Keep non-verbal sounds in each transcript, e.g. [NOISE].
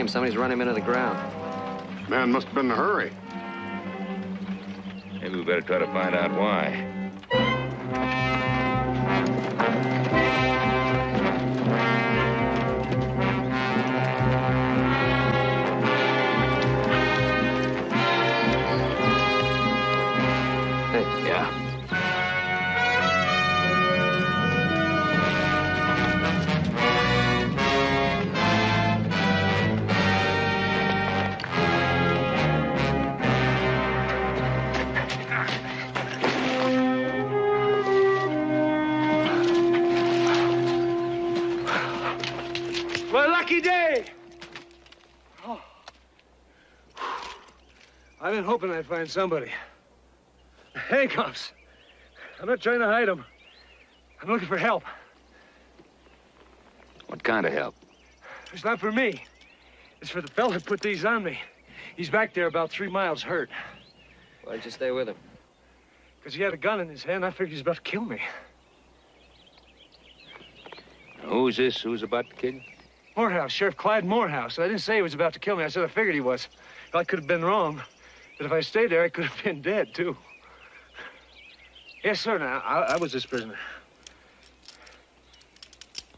Yeah, he's lame. Somebody's run him into the ground. Man must have been in a hurry. Maybe we better try to find out why. Find somebody. Handcuffs. I'm not trying to hide them. I'm looking for help. What kind of help? It's not for me. It's for the fella who put these on me. He's back there about three miles hurt. why'd you stay with him? Because he had a gun in his hand. I figured he was about to kill me. Who's this? Who's about to kill you? Morehouse, Sheriff Clyde Morehouse. I didn't say he was about to kill me. I said I figured he was. I could have been wrong. But if I stayed there, I could have been dead, too. Yes, sir. Now, I, I was his prisoner.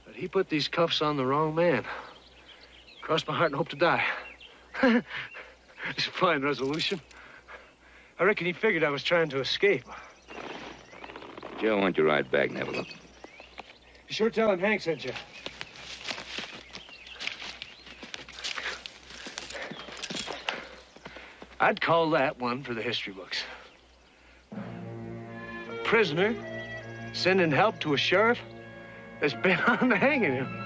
But he put these cuffs on the wrong man. Crossed my heart and hoped to die. [LAUGHS] it's a fine resolution. I reckon he figured I was trying to escape. Joe, why don't you ride back and have a look? You sure tell him Hank sent you. I'd call that one for the history books. A prisoner sending help to a sheriff that's been [LAUGHS] on the hanging him.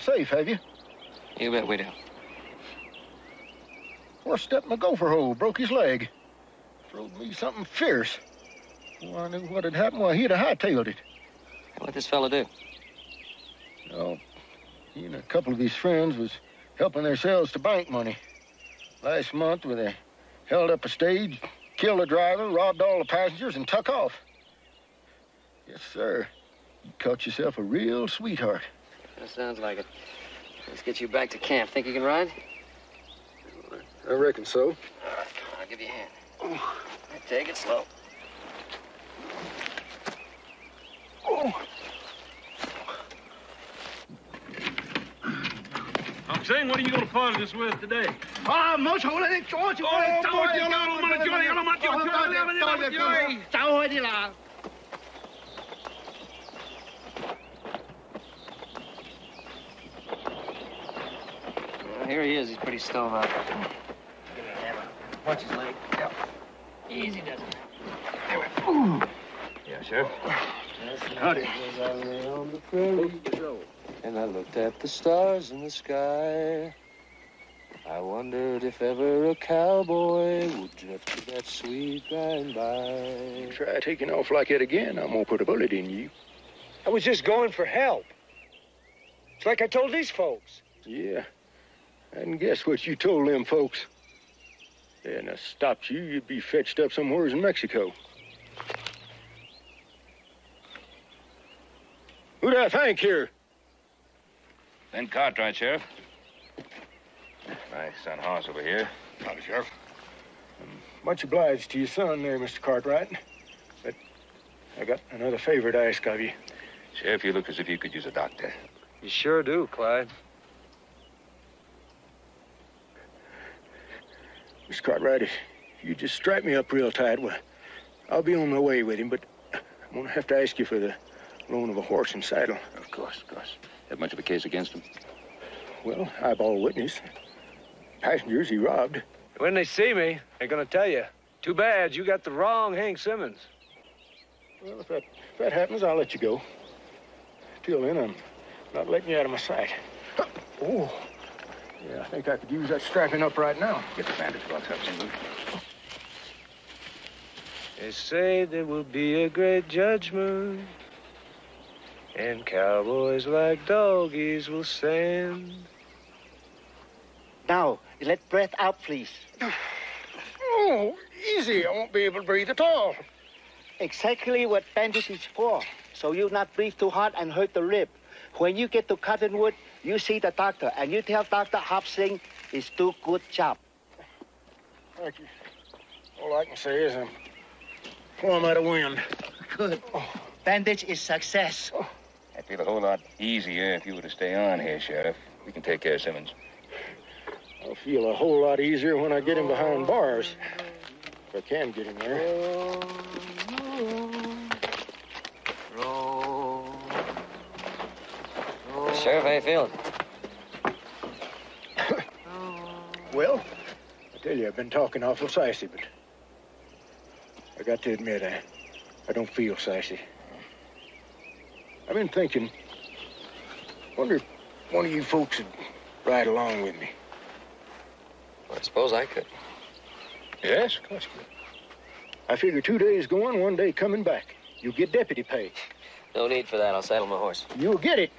Safe, have you? You bet we do. Horse stepped in a gopher hole, broke his leg. Throwed me something fierce. Well, I knew what had happened. Well, he'd have hightailed it. What'd this fella do? Well, he and a couple of his friends was helping themselves to bank money. Last month, when they held up a stage, killed the driver, robbed all the passengers, and took off. Yes, sir. You caught yourself a real sweetheart. That sounds like it. Let's get you back to camp. Think you can ride? I reckon so. I'll give you a hand. Take it slow. I'm saying, what are you going to part us with today? À, mổ sổ lên, chỗ chỗ Ôi, lên, cháu chỗ ơi, chỗ cháu ơi, mà nó chơi, here he is. He's pretty stove up. Watch his leg. Yep. Easy does it. Yeah, Sheriff. Howdy. And I looked at the stars in the sky. I wondered if ever a cowboy would drift to that sweet by and by. Try taking off like that again, I'm gonna put a bullet in you. I was just going for help. It's like I told these folks. Yeah. And guess what you told them folks? And I stopped you, you'd be fetched up somewheres in Mexico. Who'd I thank here? Ben Cartwright, Sheriff. My son Hoss over here. Howdy, Sheriff. Hmm. Much obliged to your son there, Mr. Cartwright. But I got another favor to ask of you. Sheriff, you look as if you could use a doctor. You sure do, Clyde. Mr. Cartwright, if you just strap me up real tight, well, I'll be on my way with him, but I'm gonna have to ask you for the loan of a horse and saddle. Of course, of course. Have much of a case against him? Well, eyeball witness. Passengers he robbed. When they see me, they're gonna tell you. Too bad you got the wrong Hank Simmons. Well, if that, if that happens, I'll let you go. Till then, I'm not letting you out of my sight. Oh, yeah, I think I could use that strapping up right now. Get the bandage box up, Jingles. They say there will be a great judgment, and cowboys like doggies will stand. Now, let breath out, please. Oh, easy. I won't be able to breathe at all. Exactly what bandage is for. So you not breathe too hard and hurt the rib. When you get to Cottonwood, you see the doctor and you tell Dr. Hop Sing is do good job. Thank you. All I can say is um, I'm plumb out of wind. Good. Oh. Bandage is success. Oh. I'd feel a whole lot easier if you were to stay on here, Sheriff. We can take care of Simmons. I'll feel a whole lot easier when I get him behind bars. If I can get him there. Sheriff, how you feeling? [COUGHS] Well, I tell you, I've been talking awful sassy, but I got to admit, I, I don't feel sassy. I've been thinking, wonder if one of you folks would ride along with me. I suppose I could. Yes, of course. you could. I figure two days going, one day coming back. You'll get deputy pay. No need for that. I'll saddle my horse. You'll get it.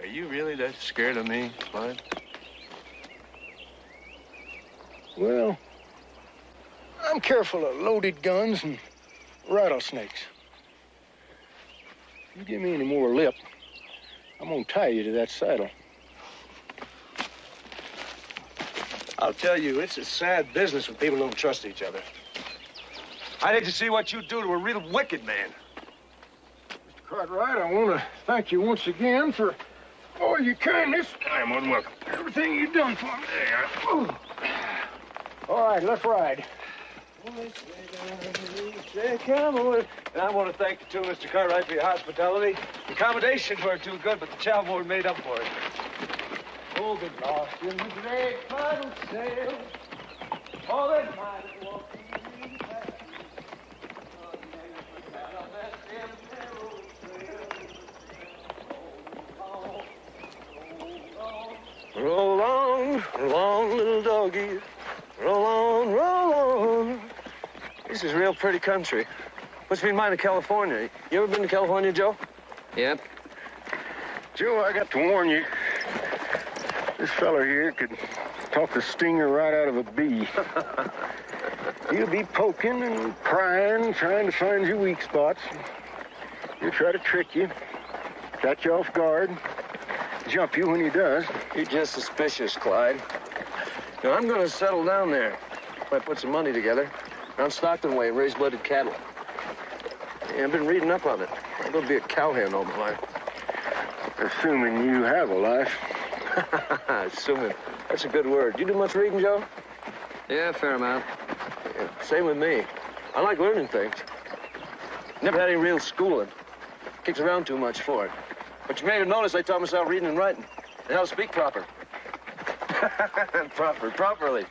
Are you really that scared of me, Clyde? Well, I'm careful of loaded guns and rattlesnakes. If you give me any more lip, I'm gonna tie you to that saddle. I'll tell you, it's a sad business when people don't trust each other. I'd hate to see what you do to a real wicked man. Mr. Cartwright, I want to thank you once again for Oh, all your kindness. I'm more than welcome. Everything you've done for me. Ooh. All right, let's ride. Say, cowboy. And I want to thank you, too, Mr. Cartwright, for your hospitality. The accommodations weren't too good, but the chow board made up for it. Oh, good lost in the great final sail. All that might have walked in the past. Roll on, roll on, little doggy. Roll on, roll on. This is real pretty country. Must be mine of California. You ever been to California, Joe? Yep. Joe, I got to warn you. This feller here could talk the stinger right out of a bee. [LAUGHS] He'll be poking and prying, trying to find your weak spots. He'll try to trick you, catch you off guard, jump you when he does. You're just suspicious, Clyde. Now, I'm going to settle down there. If I put some money together, around Stockton Way, raise blooded cattle. Yeah, I've been reading up on it. I'm going to be a cowhand all my life. Assuming you have a life. [LAUGHS] Assuming. That's a good word. You do much reading, Joe? Yeah, fair amount. Yeah, same with me. I like learning things. Never had any real schooling. Kicks around too much for it. But you may have noticed I taught myself reading and writing. And how to speak proper. [LAUGHS] proper, properly.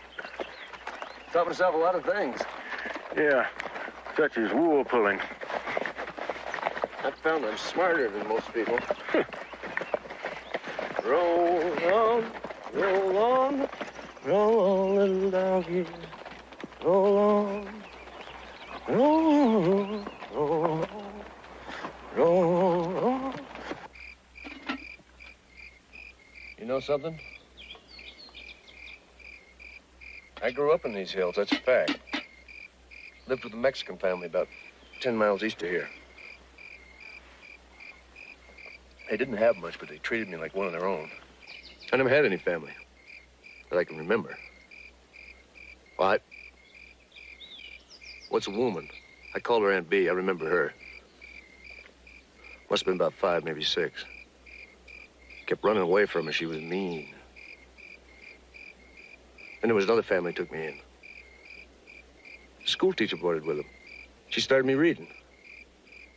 Taught myself a lot of things. Yeah, such as wool pulling. I found I'm smarter than most people. [LAUGHS] roll on, roll on, roll on, little doggy. Roll on, roll on, roll on, roll on. You know something? I grew up in these hills, that's a fact. Lived with a Mexican family about 10 miles east of here. They didn't have much, but they treated me like one of their own. I never had any family that I can remember. Well, I... What's a woman? I called her Aunt B. I remember her. Must have been about five, maybe six. Kept running away from her. She was mean. Then there was another family took me in. The school teacher boarded with them. She started me reading.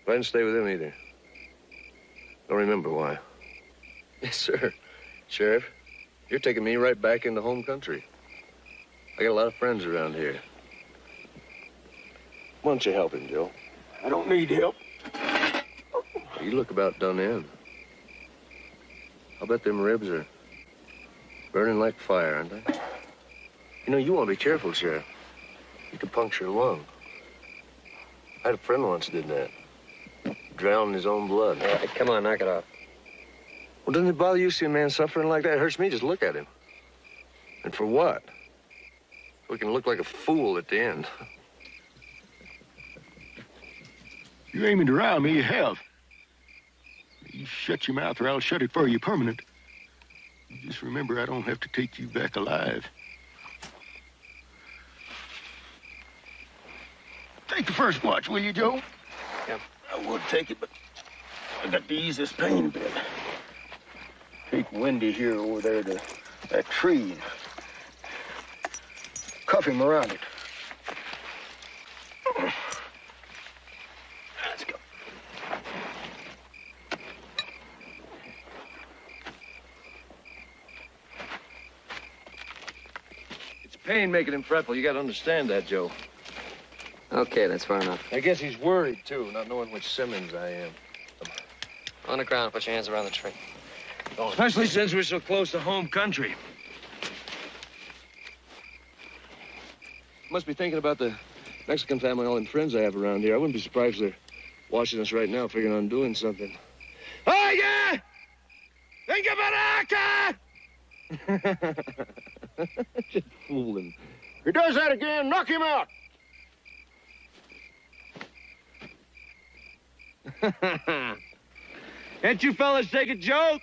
I didn't stay with them either. Don't remember why. [LAUGHS] Yes, sir. Sheriff, you're taking me right back into home country. I got a lot of friends around here. Why don't you help him, Joe? I don't need help. You look about done in. I'll bet them ribs are burning like fire, aren't they? You know, you want to be careful, Sheriff. You could puncture a lung. I had a friend once did that. Drowned in his own blood. All right, come on, knock it off. Well, doesn't it bother you to see a man suffering like that? It hurts me just look at him. And for what? So he can look like a fool at the end. You aiming to rile me, you have. You shut your mouth or I'll shut it for you permanent. Just remember, I don't have to take you back alive. Take the first watch, will you, Joe? Yeah. I would take it, but I got to ease this pain a bit. Take Wendy here over there to that tree. Cuff him around it. Pain making him fretful. You got to understand that, Joe. Okay, that's far enough. I guess he's worried, too, not knowing which Simmons I am. On the ground, put your hands around the tree. Oh, especially since we're so close to home country. Must be thinking about the Mexican family, all them friends I have around here. I wouldn't be surprised if they're watching us right now, figuring on doing something. Oh, yeah! Think about Aka! [LAUGHS] Just fooling. If he does that again, knock him out. [LAUGHS] Can't you fellas take a joke?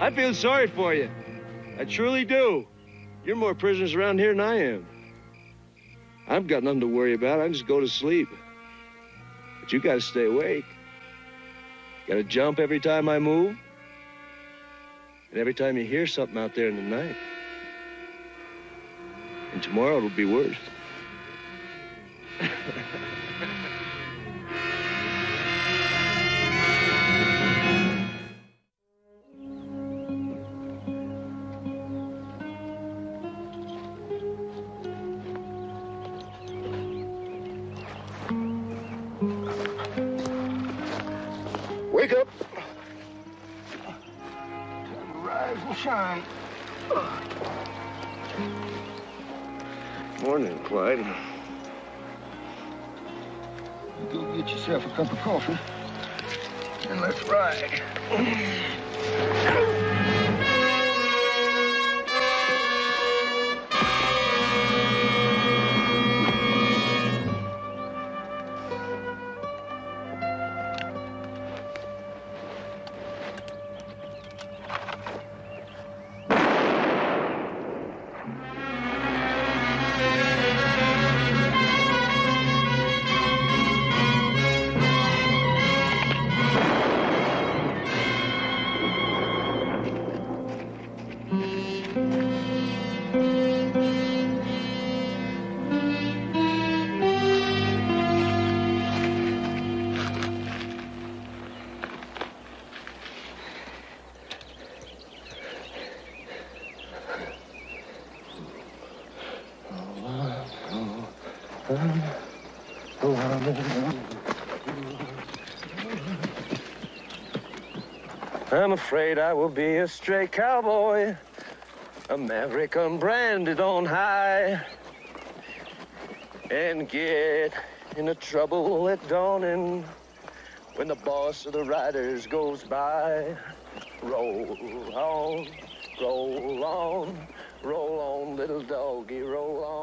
I feel sorry for you. I truly do. You're more prisoners around here than I am. I've got nothing to worry about. I just go to sleep. But you gotta stay awake. Gotta jump every time I move. And every time you hear something out there in the night. And tomorrow it'll be worse. [LAUGHS] Go get yourself a cup of coffee. And let's ride. Afraid I will be a stray cowboy, a maverick unbranded on high, and get into trouble at dawning when the boss of the riders goes by. Roll on, roll on, roll on, little doggy, roll on,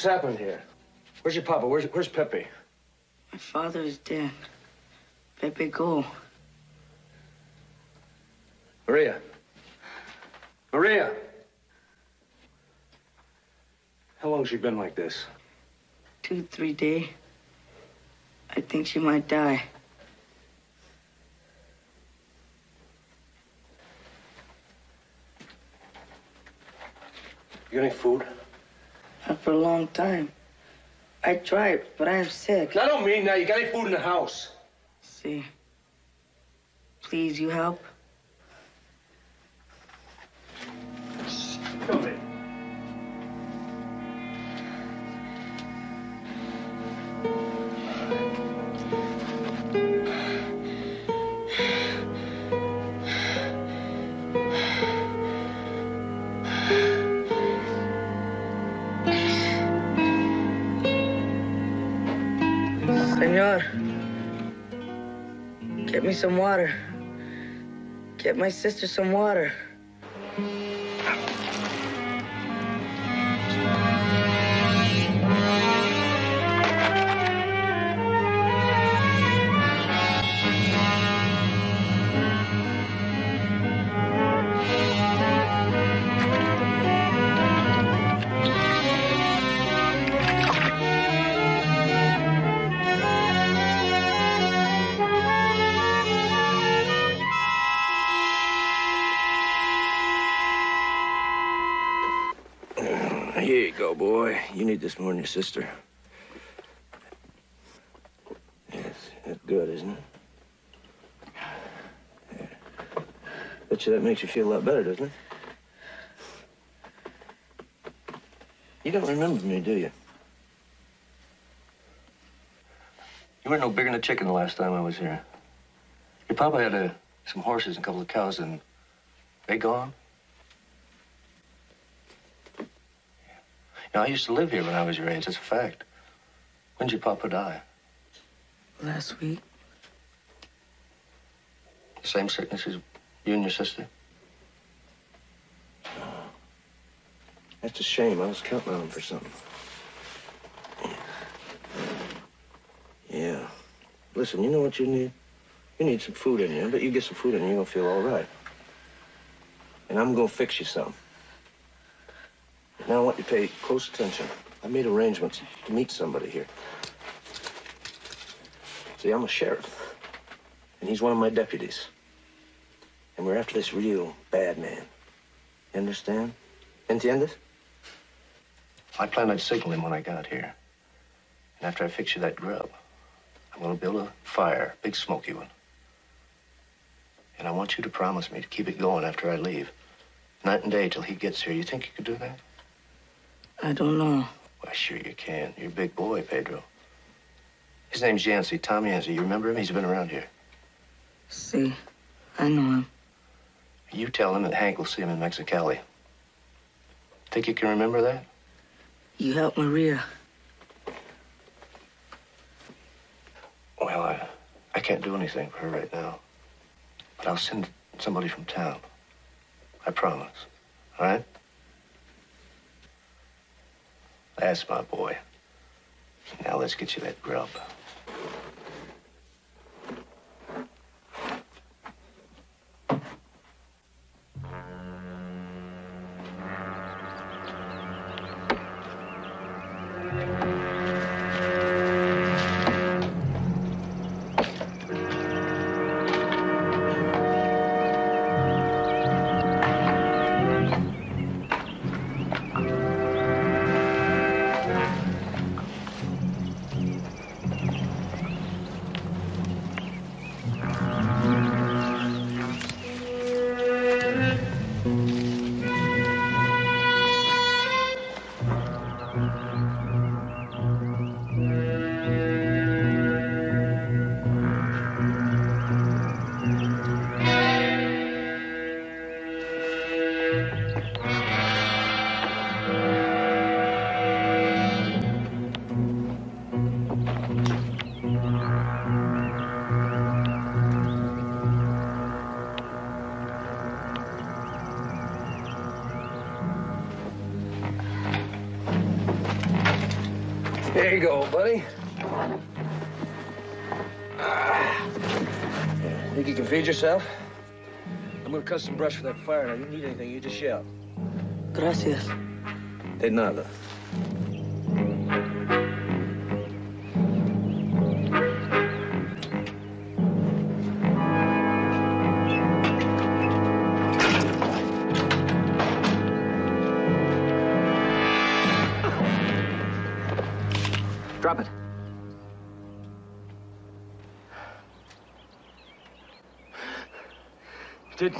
What's happened here? Where's your papa? Where's, where's Pepe? My father is dead. Pepe go. Maria. Maria. How long she been like this? Two, three day. I think she might die. You got any food? Not [LAUGHS] for a long time. I tried, but I am sick. I don't mean that. You got any food in the house? See. Please, you help? Some water. Get my sister some water. Sister. Yes, that's good, isn't it? There. Bet you that makes you feel a lot better, doesn't it? You don't remember me, do you? You weren't no bigger than a chicken the last time I was here. Your papa had uh, some horses and a couple of cows, and they gone? Now, I used to live here when I was your age. That's a fact. When did your papa die? Last week. The same sickness as you and your sister? That's a shame. I was counting on him for something. Yeah. Listen, you know what you need? You need some food in you. I bet you get some food in you, you're gonna feel all right. And I'm gonna fix you some. Now I want you to pay close attention. I made arrangements to meet somebody here. See, I'm a sheriff, and he's one of my deputies. And we're after this real bad man. You understand? Entiendes? I planned I'd signal him when I got here. And after I fix you that grub, I'm gonna build a fire, big smoky one. And I want you to promise me to keep it going after I leave. Night and day till he gets here. You think you could do that? I don't know. Why, sure you can. You're a big boy, Pedro. His name's Yancey, Tom Yancey. You remember him? He's been around here. See, I know him. You tell him that Hank will see him in Mexicali. Think you can remember that? You help Maria. Well, I, I can't do anything for her right now. But I'll send somebody from town. I promise. All right? That's my boy. Now let's get you that grub. There you go, buddy. Ah. Think you can feed yourself? I'm gonna cut some brush for that fire. Now, you need anything, you just shout. Gracias. De nada.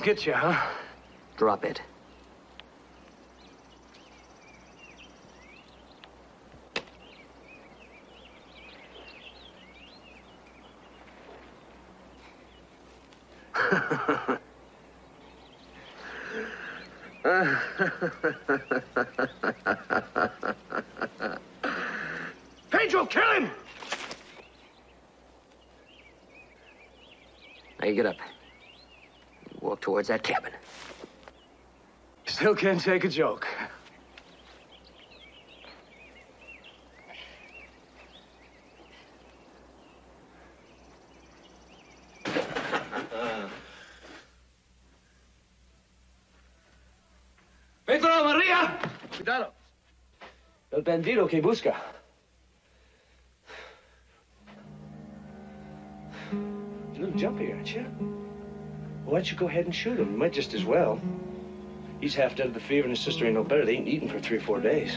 Get you, huh? Drop it. [LAUGHS] Pedro, kill him! Now you get up. Walk towards that cabin. Still can't take a joke. Pedro, Maria! Cuidado. El bandido que busca. You go ahead and shoot him? Might just as well. He's half dead of the fever, and his sister ain't no better. They ain't eaten for three or four days.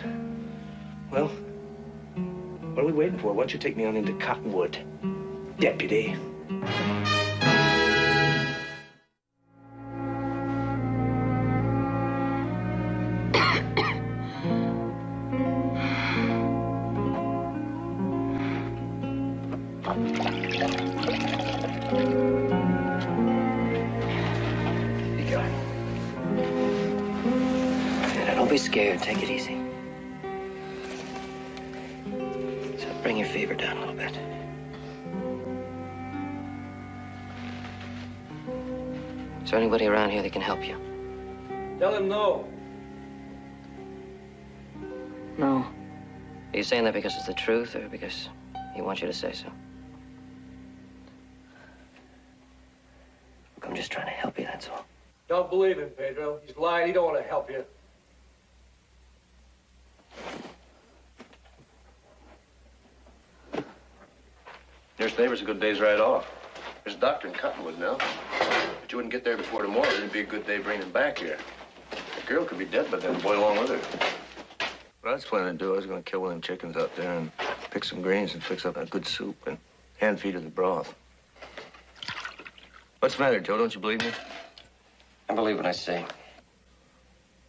Well, what are we waiting for? Why don't you take me on into Cottonwood, deputy? Saying that because it's the truth or because he wants you to say so? Look, I'm just trying to help you, that's all. Don't believe him, Pedro. He's lying. He don't want to help you. Nearest neighbor's a good day's ride off. There's a doctor in Cottonwood now. But you wouldn't get there before tomorrow. It'd be a good day bringing him back here. The girl could be dead by then, boy along with her. What I was planning to do, I was going to kill one of them chickens out there and pick some greens and fix up a good soup and hand feed her the broth. What's the matter, Joe? Don't you believe me? I believe what I say.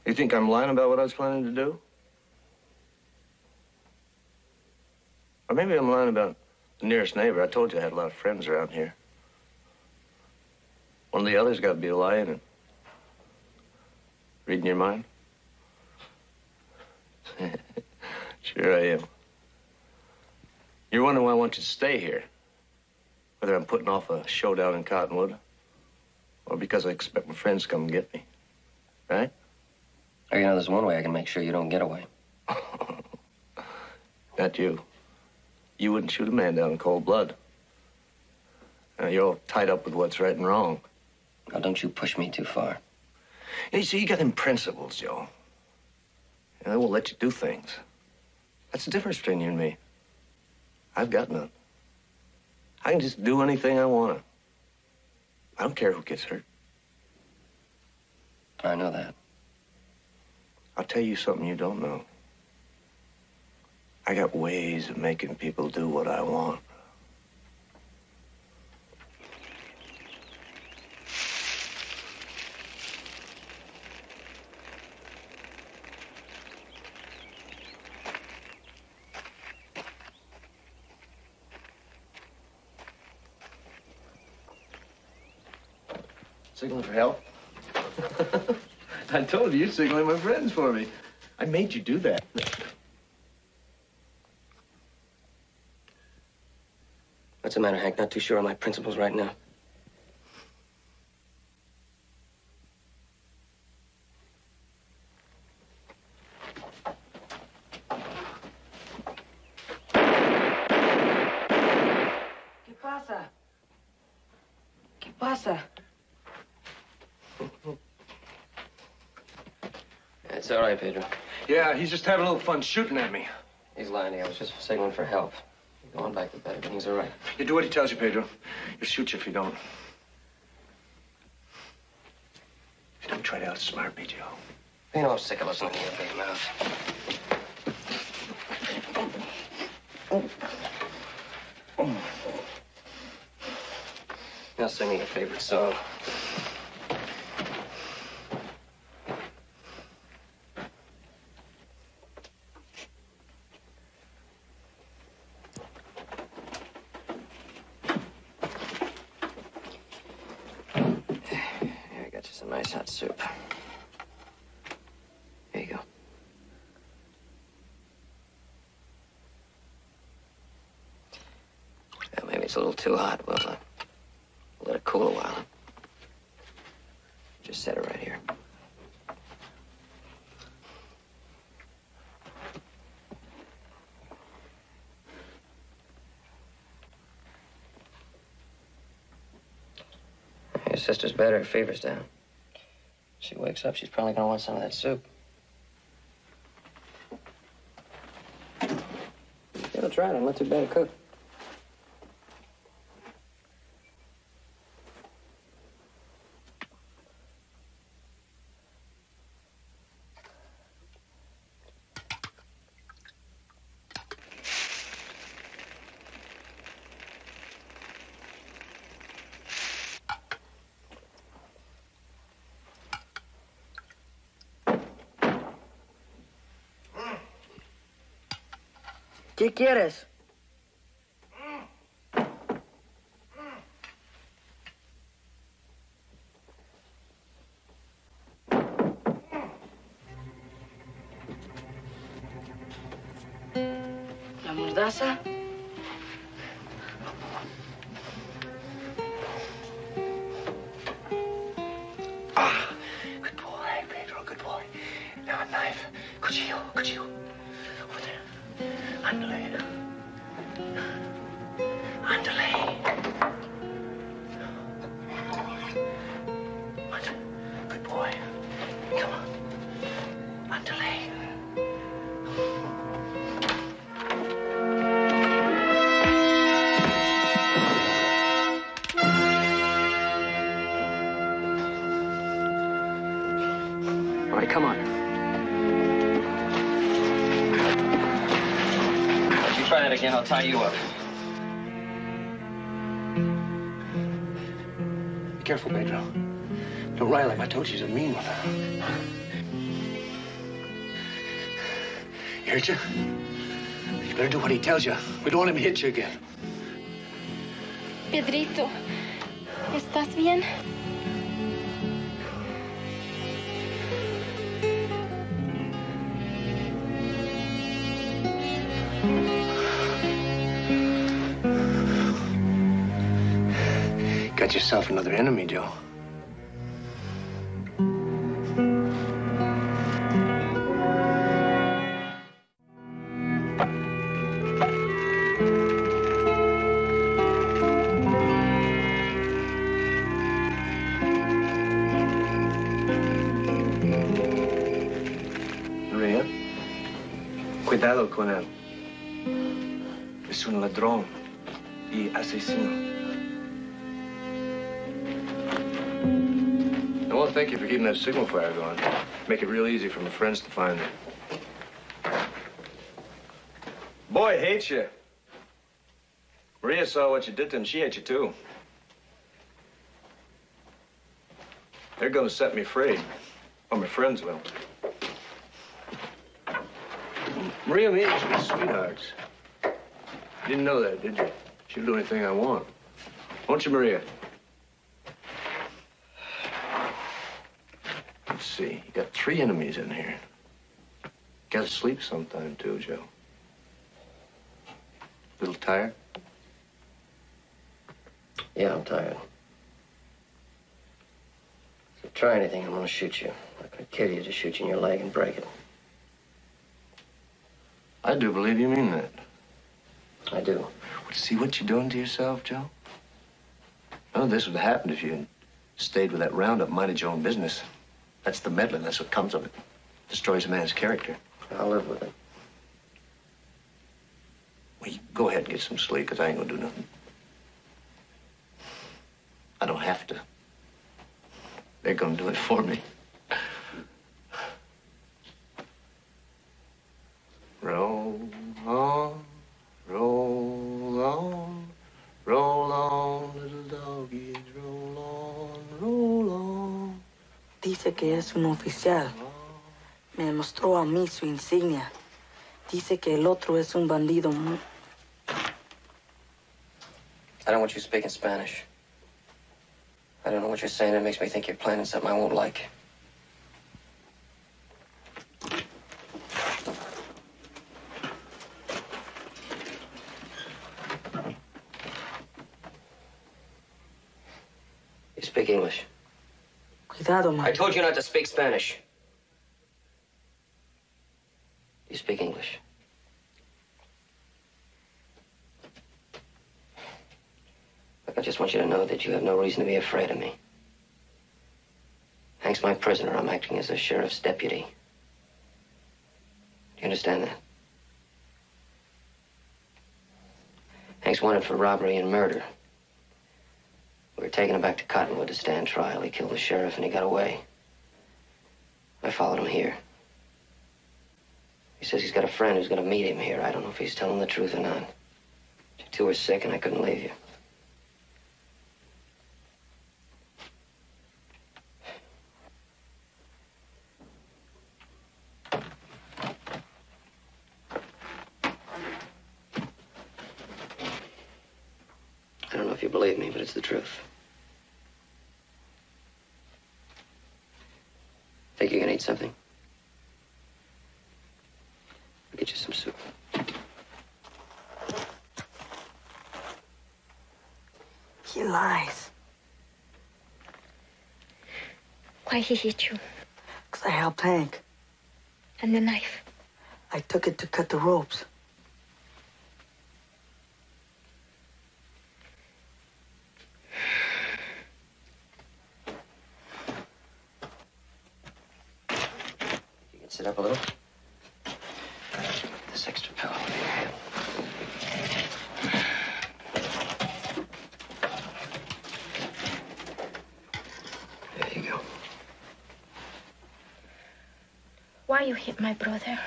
You think I'm lying about what I was planning to do? Or maybe I'm lying about the nearest neighbor. I told you I had a lot of friends around here. One of the others got to be lying and reading your mind. [LAUGHS] sure I am. You're wondering why I want you to stay here. Whether I'm putting off a showdown in Cottonwood or because I expect my friends to come and get me. Right? Oh, you know, there's one way I can make sure you don't get away. [LAUGHS] Not you. You wouldn't shoot a man down in cold blood. Now, you're all tied up with what's right and wrong. Now, don't you push me too far. You see, you got them principles, Joe. And they won't let you do things. That's the difference between you and me. I've got none. I can just do anything I want to. I don't care who gets hurt. I know that. I'll tell you something you don't know. I got ways of making people do what I want. Signaling for help? [LAUGHS] I told you, you're signaling my friends for me. I made you do that. What's the matter, Hank? Not too sure of my principles right now. Mendoza. It's all right, Pedro. Yeah, Uh, he's just having a little fun shooting at me. He's lying to you. I was just signaling for help. Go on back to bed. Everything's all right. You do what he tells you, Pedro. He'll shoot you if you don't. If you don't try to outsmart me, Joe. You know I'm sick of listening to your big mouth. Now sing me your favorite song. Here, I hot soup. Here you go. Maybe it's a little too hot. We'll uh, let it cool a while. Just set it right here. Your sister's better. Her fever's down. She wakes up, she's probably gonna want some of that soup. Try it. I'm not too bad a cook. ¿Qué quieres? I'll tie you up. Be careful, Pedro. Don't rile him. I told you he's a mean one. He hurt you? You better do what he tells you. We don't want him to hit you again. Pedrito, ¿estás bien? Yourself another enemy, Joe. Maria, cuidado con él. Es un ladrón y asesino. Thank you for keeping that signal fire going. Make it real easy for my friends to find me. Boy hates you. Maria saw what you did to him. She hates you, too. They're going to set me free. Or my friends will. Maria and me be sweethearts. You didn't know that, did you? She'll do anything I want. Won't you, Maria? See. You got three enemies in here. Gotta sleep sometime, too, Joe. A Little tired? Yeah, I'm tired. If you try anything, I'm gonna shoot you. I'm not gonna kill you, just shoot you in your leg and break it. I do believe you mean that. I do. Well, see what you're doing to yourself, Joe? None of this would have happened if you Stayed with that roundup, minded your own business. That's the meddling. That's what comes of it. Destroys a man's character. I'll live with it. Well, you go ahead and get some sleep, because I ain't gonna do nothing. I don't have to. They're gonna do it for me. Roll on, roll on, Dice que es un oficial. Me mostró a mí su insignia. Dice que el otro es un bandido. I don't want you speaking Spanish. I don't know what you're saying. It makes me think you're planning something I won't like. You speak English. Cuidado, ma. I told you not to speak Spanish. You speak English. Look, I just want you to know that you have no reason to be afraid of me. Hank's my prisoner. I'm acting as a sheriff's deputy. Do you understand that? Hank's wanted for robbery and murder. We were taking him back to Cottonwood to stand trial. He killed the sheriff and he got away. I followed him here. He says he's got a friend who's going to meet him here. I don't know if he's telling the truth or not. You two were sick and I couldn't leave you. I don't know if you believe me, but it's the truth. Think you can eat something? I'll get you some soup. He lies. Why he hit you? Because I helped Hank. And the knife. I took it to cut the ropes. You can sit up a little. This extra pillow over your head. There you go. Why you hit my brother?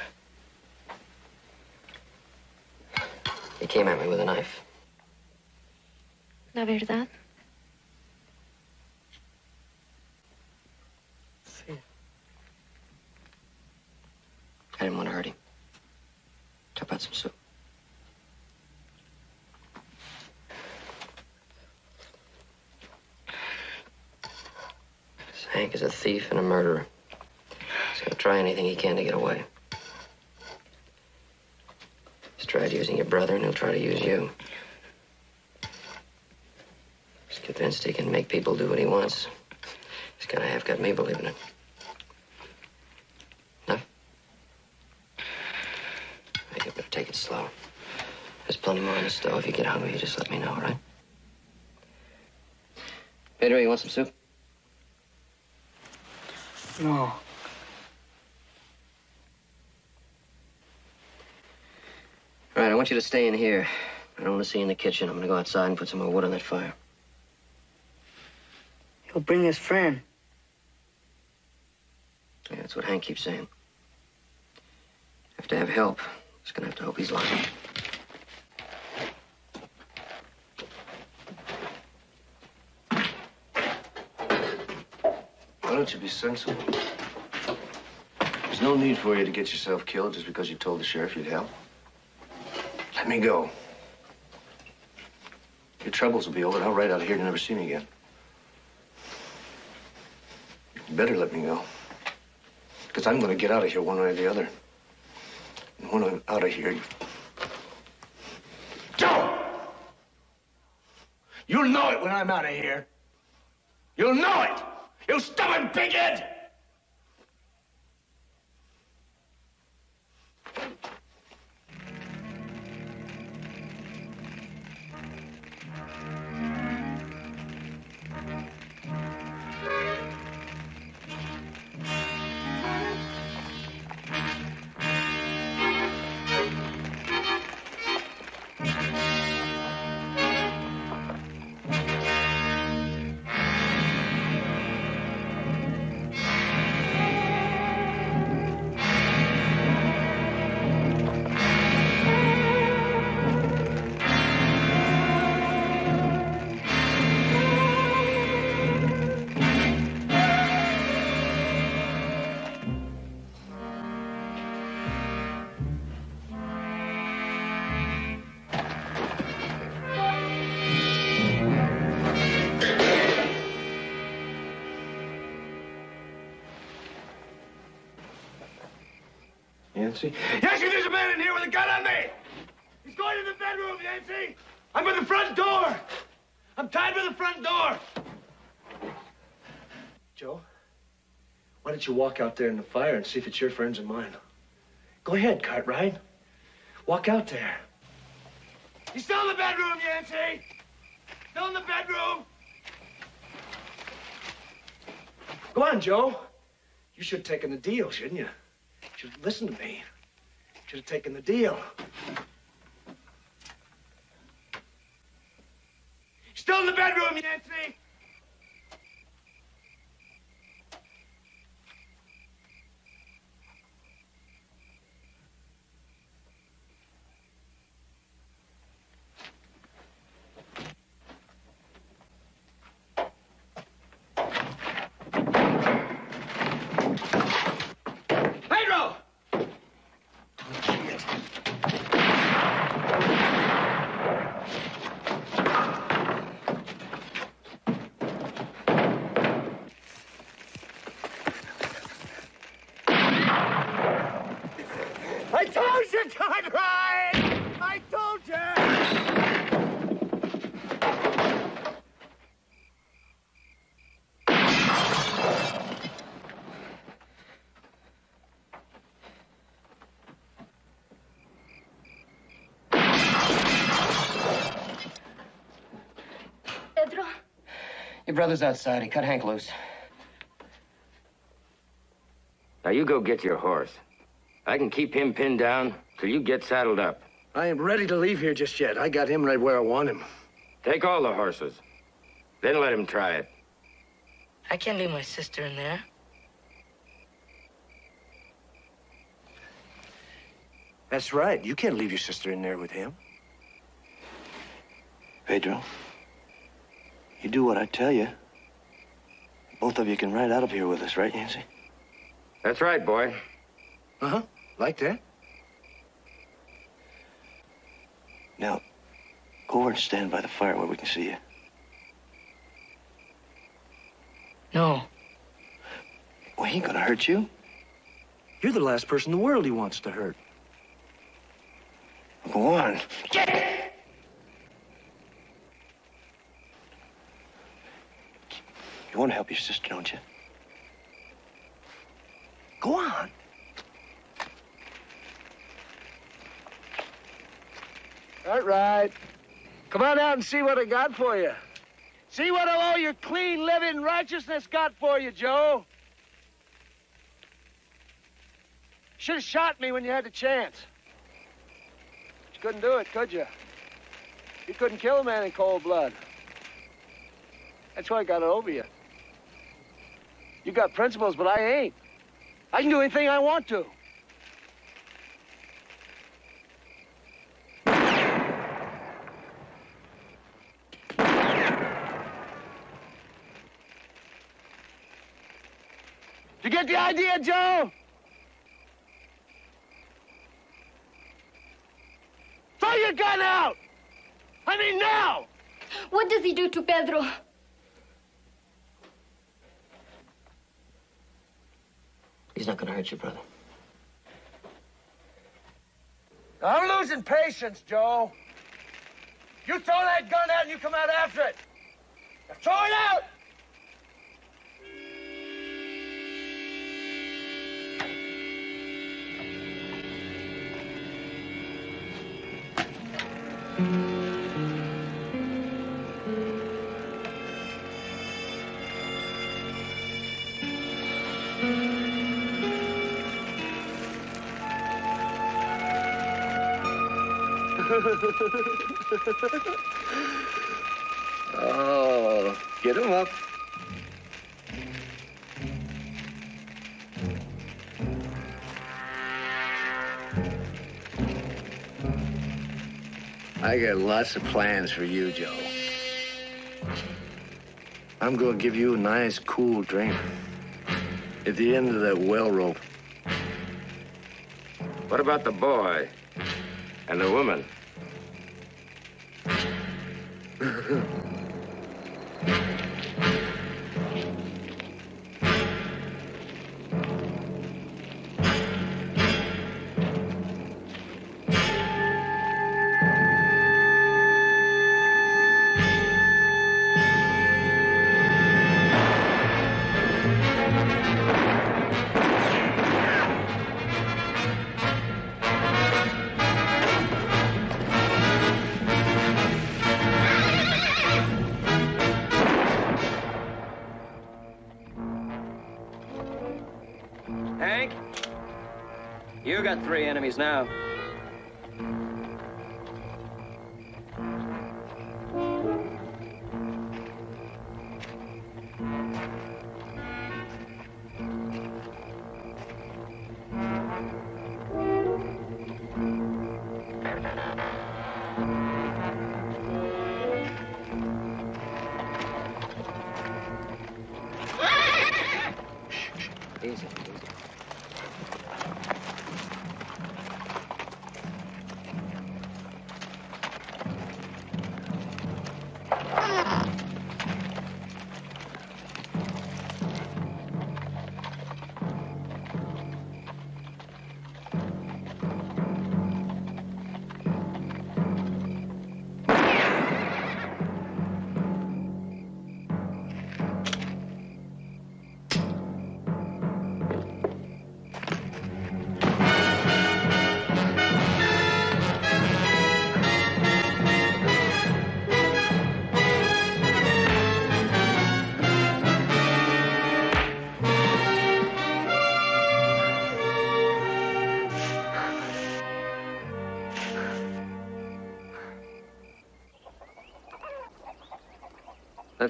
He came at me with a knife. Verdad? I didn't want to hurt him. Took out some soup. This Hank is a thief and a murderer. He's gonna try anything he can to get away. He's tried using your brother, and he'll try to use you. He's convinced he can make people do what he wants. He's kind of half got me believing it. Enough? I you better take it slow. There's plenty more in the stove. If you get hungry, you just let me know, all right? Pedro, you want some soup? No. All right, I want you to stay in here. I don't want to see you in the kitchen. I'm going to go outside and put some more wood on that fire. He'll bring his friend. Yeah, that's what Hank keeps saying. Have to have help. Just gonna have to hope he's lying. Why don't you be sensible? There's no need for you to get yourself killed just because you told the sheriff you'd help. Let me go. Your troubles will be over, and I'll ride out of here and never see me again. You better let me go. Because I'm going to get out of here one way or the other. And when I'm out of here, you... Joe! You'll know it when I'm out of here. You'll know it! You stubborn pighead! Yancey? Yancey, there's a man in here with a gun on me! He's going to the bedroom, Yancey! I'm by the front door! I'm tied by the front door! Joe, why don't you walk out there in the fire and see if it's your friends or mine? Go ahead, Cartwright. Walk out there. He's still in the bedroom, Yancey! Still in the bedroom! Go on, Joe. You should have taken the deal, shouldn't you? Should have listened to me. Should have taken the deal. Still in the bedroom, Yancey! Pedro! I told you, Conrad! I told you! Pedro, Your brother's outside. He cut Hank loose. Now you go get your horse. I can keep him pinned down till you get saddled up. I am ready to leave here just yet. I got him right where I want him. Take all the horses. Then let him try it. I can't leave my sister in there. That's right. You can't leave your sister in there with him. Pedro, you do what I tell you. Both of you can ride out of here with us, right, Yancey? That's right, boy. Uh-huh. Like that? Now, go over and stand by the fire where we can see you. No. Well, he ain't gonna hurt you. You're the last person in the world he wants to hurt. Go on. You want to help your sister, don't you? Go on. All right. Come on out and see what I got for you. See what all your clean living righteousness got for you, Joe. Should have shot me when you had the chance. But You couldn't do it, could you? You couldn't kill a man in cold blood. That's why I got it over you. You got principles, but I ain't. I can do anything I want to. You get the idea, Joe? Throw your gun out! I mean now! what does he do to Pedro? He's not gonna hurt you, brother. I'm losing patience, Joe. You throw that gun out and you come out after it. Now throw it out! Oh, get him up. I got lots of plans for you, Joe. I'm going to give you a nice, cool drink at the end of that well rope. What about the boy and the woman? You now.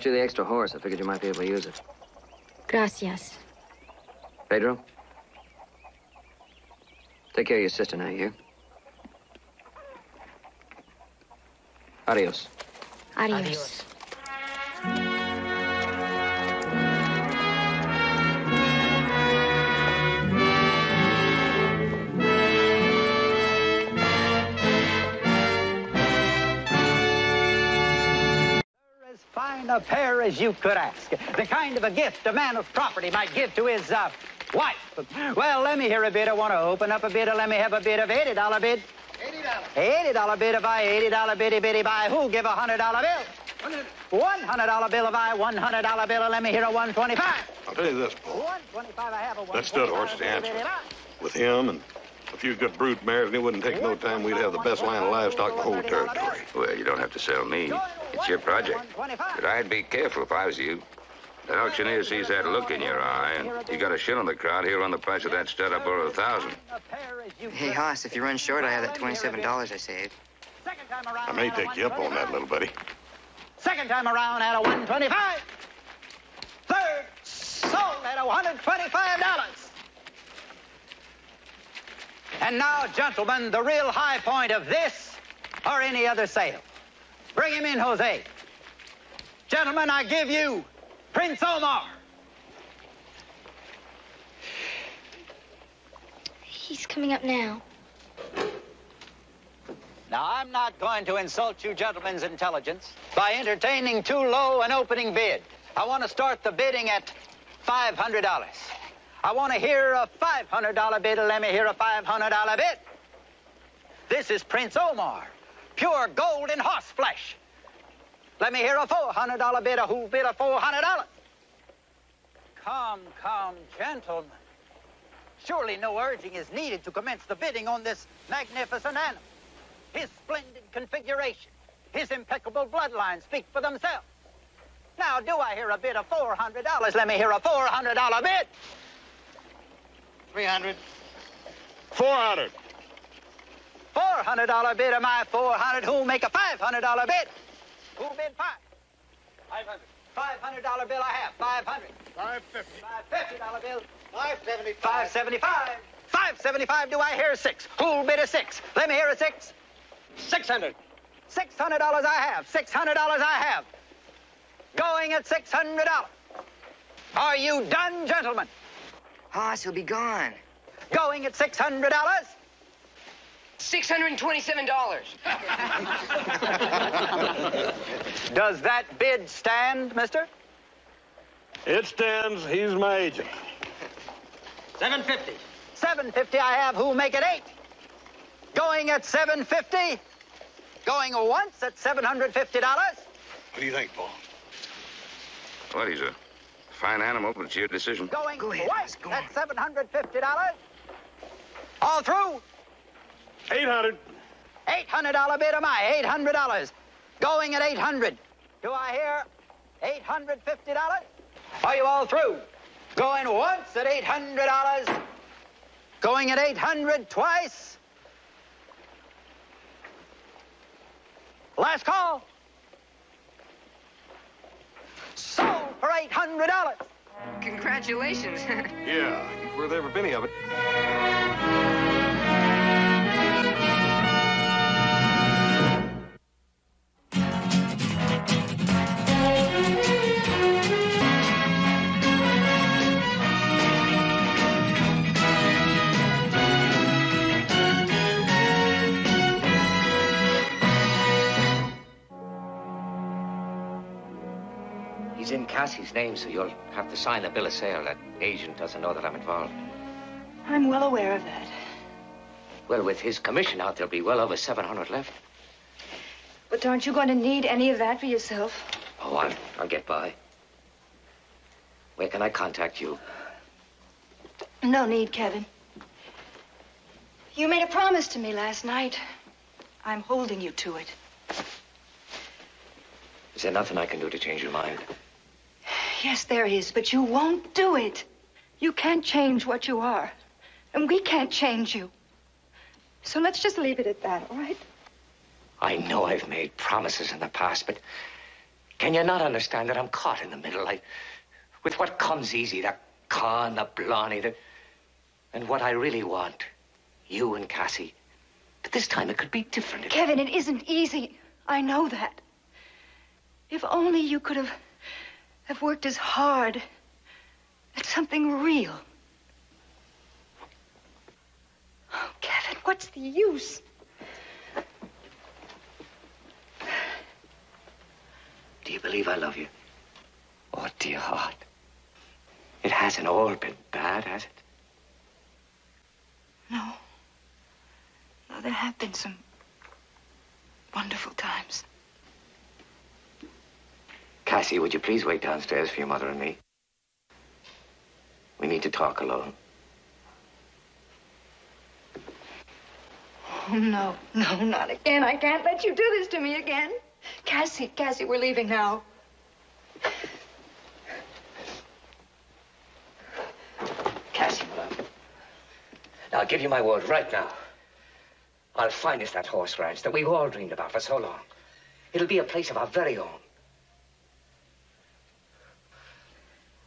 You the extra horse. I figured you might be able to use it. Gracias. Pedro? Take care of your sister now, you hear? Adios. Adios. Fine a pair as you could ask. The kind of a gift a man of property might give to his uh, wife. Well, let me hear a bid. I want to open up a bid. Let me have a bid of $80 bid. $80. $80 bid if I $80 biddy biddy buy. Who'll give a $100 bill? $100 bill if I $100 bill. Let me hear a 125 I'll tell you this, Paul. 125 I have a That stud horse is the answer. With him and a few good brood mares, and it wouldn't take no time. We'd have the best line of livestock in the whole territory. Well, you don't have to sell me. It's your project. But I'd be careful if I was you. The auctioneer sees that look in your eye, and you got a shit on the crowd, he'll run the price of that stud up over a thousand. Hey, Hoss, if you run short, I have that $27 I saved. I may take you up on that, little buddy. Second time around at a 125 Third sold at a $125. And now, gentlemen, the real high point of this or any other sale. Bring him in, Jose. Gentlemen, I give you Prince Omar. He's coming up now. Now, I'm not going to insult you gentlemen's intelligence by entertaining too low an opening bid. I want to start the bidding at $500. I want to hear a $500 bid. Let me hear a $500 bid. This is Prince Omar, pure gold and horse flesh. Let me hear a $400 bid. A who bid a $400? Come, come, gentlemen. Surely no urging is needed to commence the bidding on this magnificent animal. His splendid configuration, his impeccable bloodline speak for themselves. Now, do I hear a bid of $400? Let me hear a $400 bid. 300. 400. $400 bid of my 400. Who'll make a $500 bid? Who'll bid five? 500. $500 bill I have. 500. 550. $550 bill. 575. 575. 575. Do I hear a six? Who'll bid a six? Let me hear a six. 600. $600 I have. $600 I have. Going at $600. Are you done, gentlemen? Hoss, he'll be gone. Going at $600? $627. [LAUGHS] Does that bid stand, mister? It stands. He's my agent. 750. 750 I have. Who'll make it eight? Going at 750? Going once at $750? What do you think, Paul? Well, he's a fine animal, but it's your decision. Going twice at $750? All through? 800. $800 bid of my $800. Going at 800. Do I hear $850? Are you all through? Going once at $800. Going at 800 twice. Last call. Sold for $800. Congratulations. [LAUGHS] Yeah, worth every penny of it. Cassie's name, so you'll have to sign the bill of sale. That agent doesn't know that I'm involved. I'm well aware of that. Well, with his commission out, there'll be well over 700 left. But aren't you going to need any of that for yourself? Oh, I'll, I'll get by. Where can I contact you? No need, Kevin. You made a promise to me last night. I'm holding you to it. Is there nothing I can do to change your mind? Yes, there is, but you won't do it. You can't change what you are. And we can't change you. So let's just leave it at that, all right? I know I've made promises in the past, but can you not understand that I'm caught in the middle? I, with what comes easy, the con, the blarney, the, and what I really want, you and Cassie. But this time it could be different. Kevin, it isn't easy. I know that. If only you could have, have worked as hard at something real. Oh, Kevin, what's the use? Do you believe I love you? Oh, dear heart. It hasn't all been bad, has it? No. No, there have been some wonderful times. Cassie, would you please wait downstairs for your mother and me? We need to talk alone. Oh, no, no, not again. I can't let you do this to me again. Cassie, Cassie, we're leaving now. Cassie, love. Now, I'll give you my word right now. I'll find us that horse ranch that we've all dreamed about for so long. It'll be a place of our very own.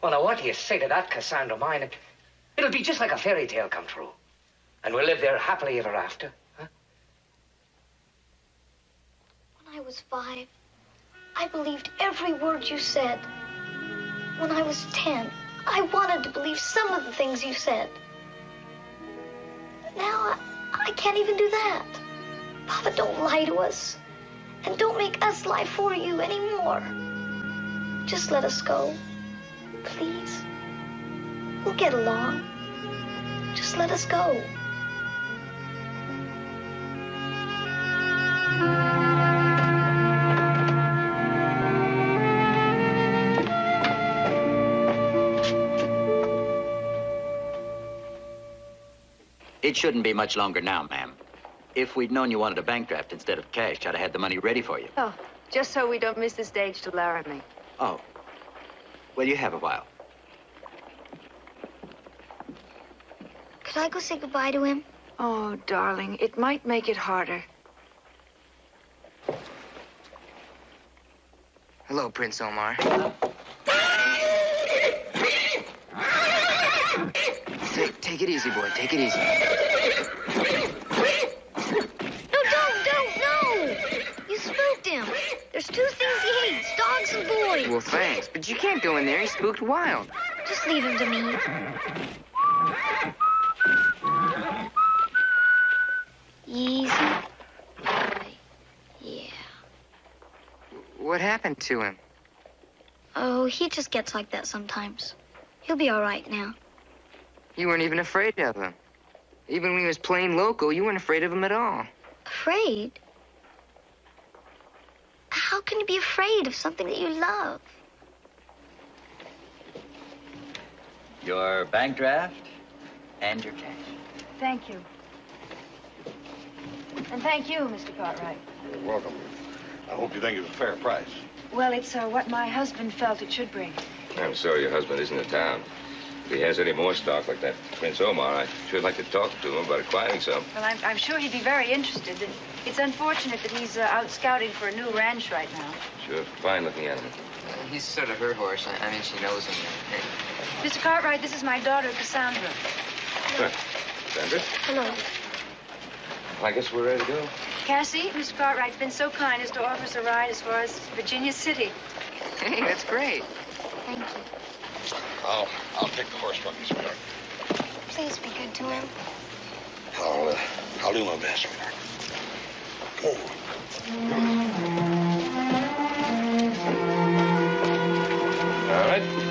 Well, now, what do you say to that, Cassandra mine? It- It'll be just like a fairy tale come true. And we'll live there happily ever after. Huh? When I was five, I believed every word you said. When I was ten, I wanted to believe some of the things you said. Now, I, I can't even do that. Papa, don't lie to us. And don't make us lie for you anymore. Just let us go. Please. We'll get along. Just let us go. It shouldn't be much longer now, ma'am. If we'd known you wanted a bank draft instead of cash, I'd have had the money ready for you. Oh, just so we don't miss the stage to Laramie. Oh. Well, you have a while. Could I go say goodbye to him? Oh, darling, it might make it harder. Hello, Prince Omar. Take, take it easy, boy. Take it easy. No, don't, don't, no! You spooked him. There's two things he hates, boys. Well, thanks. But you can't go in there. He's spooked wild. Just leave him to me. Easy. Yeah. What happened to him? Oh, he just gets like that sometimes. He'll be all right now. You weren't even afraid of him. Even when he was playing local, you weren't afraid of him at all. Afraid? How can you be afraid of something that you love? Your bank draft and your cash. Thank you. And thank you, Mr. Cartwright. You're welcome. I hope you think it's a fair price. Well, it's uh, what my husband felt it should bring. I'm sorry your husband isn't in town. If he has any more stock like that Prince Omar, I should like to talk to him about acquiring some. Well, I'm, I'm sure he'd be very interested. It's unfortunate that he's uh, out scouting for a new ranch right now. Sure, fine-looking animal. He's sort of her horse. I, I mean, she knows him. Mr. Cartwright, this is my daughter, Cassandra. Cassandra. Hello. I guess we're ready to go. Cassie, Mr. Cartwright's been so kind as to offer us a ride as far as Virginia City. Hey, that's great. Thank you. I'll, I'll take the horse from you, sweetheart. Please be good to him. I'll, uh, I'll do my best, sweetheart. Come on. All right.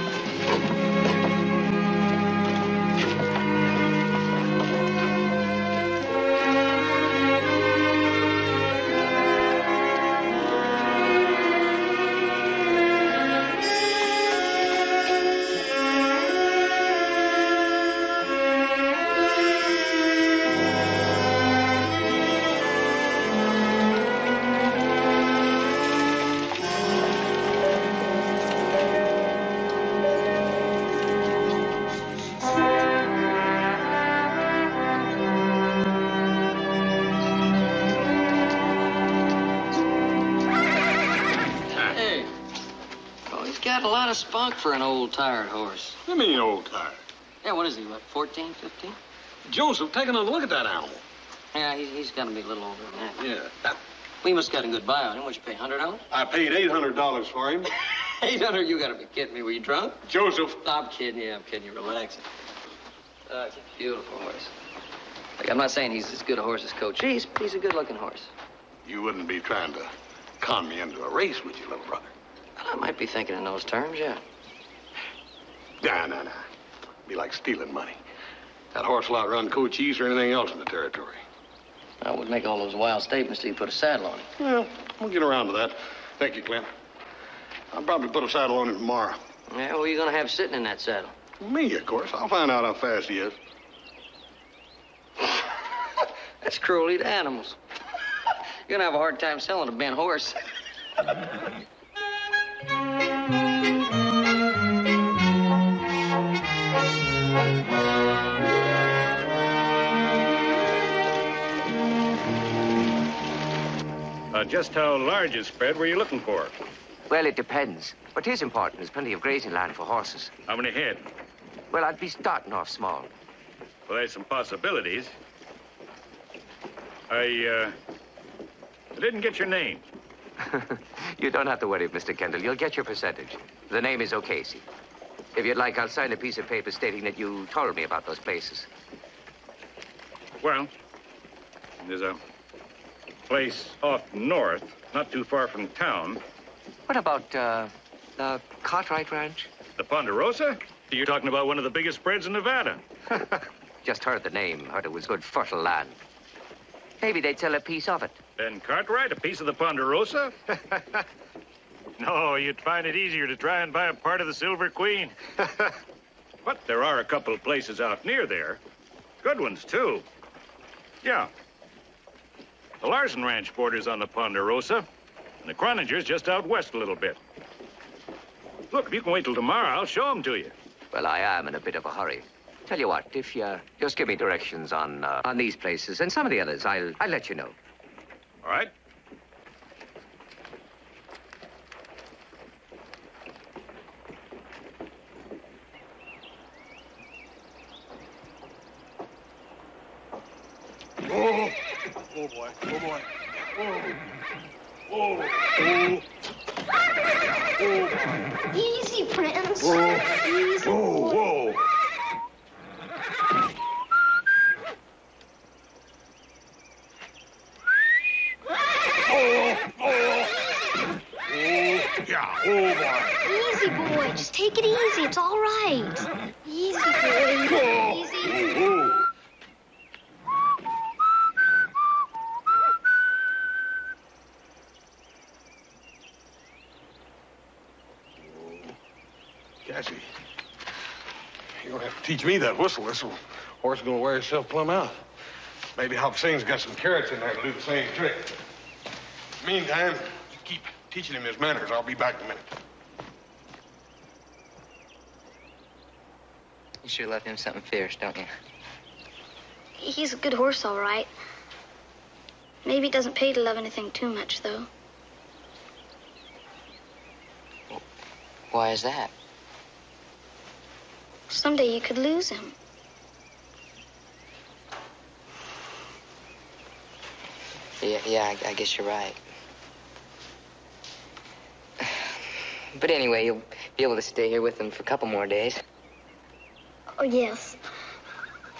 Spunk for an old, tired horse. You mean old tired? Yeah, what is he, what, 14, 15? Joseph, take another look at that animal. Yeah, he, he's got to be a little older than that. Yeah. We must got a good buy on him. What'd you pay, $100? I paid $800 for him. [LAUGHS] 800 You got to be kidding me. Were you drunk? Joseph. I'm kidding you. I'm kidding you. Relax. Uh, it's a beautiful horse. Like, I'm not saying he's as good a horse as Coach. He's, he's a good-looking horse. You wouldn't be trying to con me into a race, would you, little brother? I might be thinking in those terms, yeah. Nah, nah, nah. Be like stealing money. That horse will outrun Cochise or anything else in the territory. I would make all those wild statements till you put a saddle on him. Well, we'll get around to that. Thank you, Clint. I'll probably put a saddle on him tomorrow. Yeah, who are you going to have sitting in that saddle? Me, of course. I'll find out how fast he is. [LAUGHS] That's cruelty to animals. [LAUGHS] You're going to have a hard time selling a bent horse. [LAUGHS] Uh, just how large a spread were you looking for? Well, it depends. What is important is plenty of grazing land for horses. How many head? Well, I'd be starting off small. Well, there's some possibilities. I, uh, I didn't get your name. [LAUGHS] [LAUGHS] You don't have to worry, Mr. Kendall. You'll get your percentage. The name is O'Casey. If you'd like, I'll sign a piece of paper stating that you told me about those places. Well, there's a place off north, not too far from town. What about, uh, the Cartwright Ranch? The Ponderosa? You're talking about one of the biggest spreads in Nevada. [LAUGHS] Just heard the name. Heard it was good fertile land. Maybe they'd sell a piece of it. Ben Cartwright, a piece of the Ponderosa? [LAUGHS] no, you'd find it easier to try and buy a part of the Silver Queen. [LAUGHS] but there are a couple of places out near there. Good ones, too. Yeah. The Larson Ranch borders on the Ponderosa, and the Croninger's just out west a little bit. Look, if you can wait till tomorrow, I'll show them to you. Well, I am in a bit of a hurry. Tell you what, if you just give me directions on uh, on these places and some of the others, I'll I'll let you know. All right? Oh, oh boy, oh boy. Oh, oh, oh. Oh, Easy, Prince. Whoa. Easy. Whoa, whoa. Oh, oh. Oh, yeah, oh, boy. Easy, boy. Just take it easy. It's all right. Easy, boy. Whoa. Easy. Oh, oh. Cassie, you don't have to teach me that whistle. This horse is gonna wear himself plumb out. Maybe Hop Sing's got some carrots in there to do the same trick. Meantime, you keep teaching him his manners. I'll be back in a minute. You sure love him something fierce, don't you? He's a good horse, all right. Maybe it doesn't pay to love anything too much, though. Why is that? Someday you could lose him. Yeah, yeah, I, I guess you're right. But anyway, you'll be able to stay here with him for a couple more days. Oh, yes.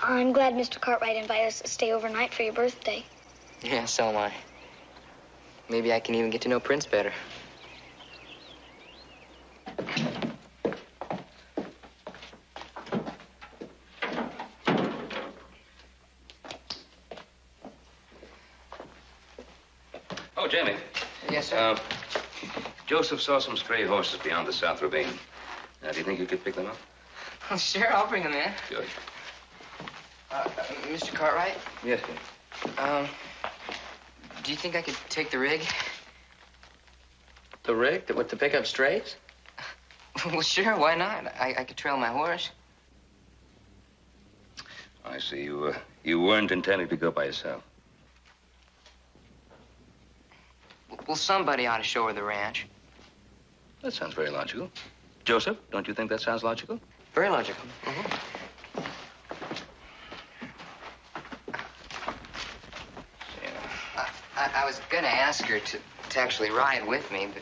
I'm glad Mr. Cartwright invited us to stay overnight for your birthday. Yeah, so am I. Maybe I can even get to know Prince better. Oh, Jamie. Yes, sir. Uh, Joseph saw some stray horses beyond the South Ravine. Now, do you think you could pick them up? [LAUGHS] Sure, I'll bring them in. Good. Uh, uh, Mr. Cartwright, Yes, Jim. um, do you think I could take the rig? The rig? To, what, to pick up strays? [LAUGHS] well, sure, why not? I, I could trail my horse. I see. You, uh, you weren't intending to go by yourself. Well, somebody ought to show her the ranch. That sounds very logical. Joseph, don't you think that sounds logical? Very logical. Mm-hmm. I, I, I was gonna ask her to, to actually ride with me, but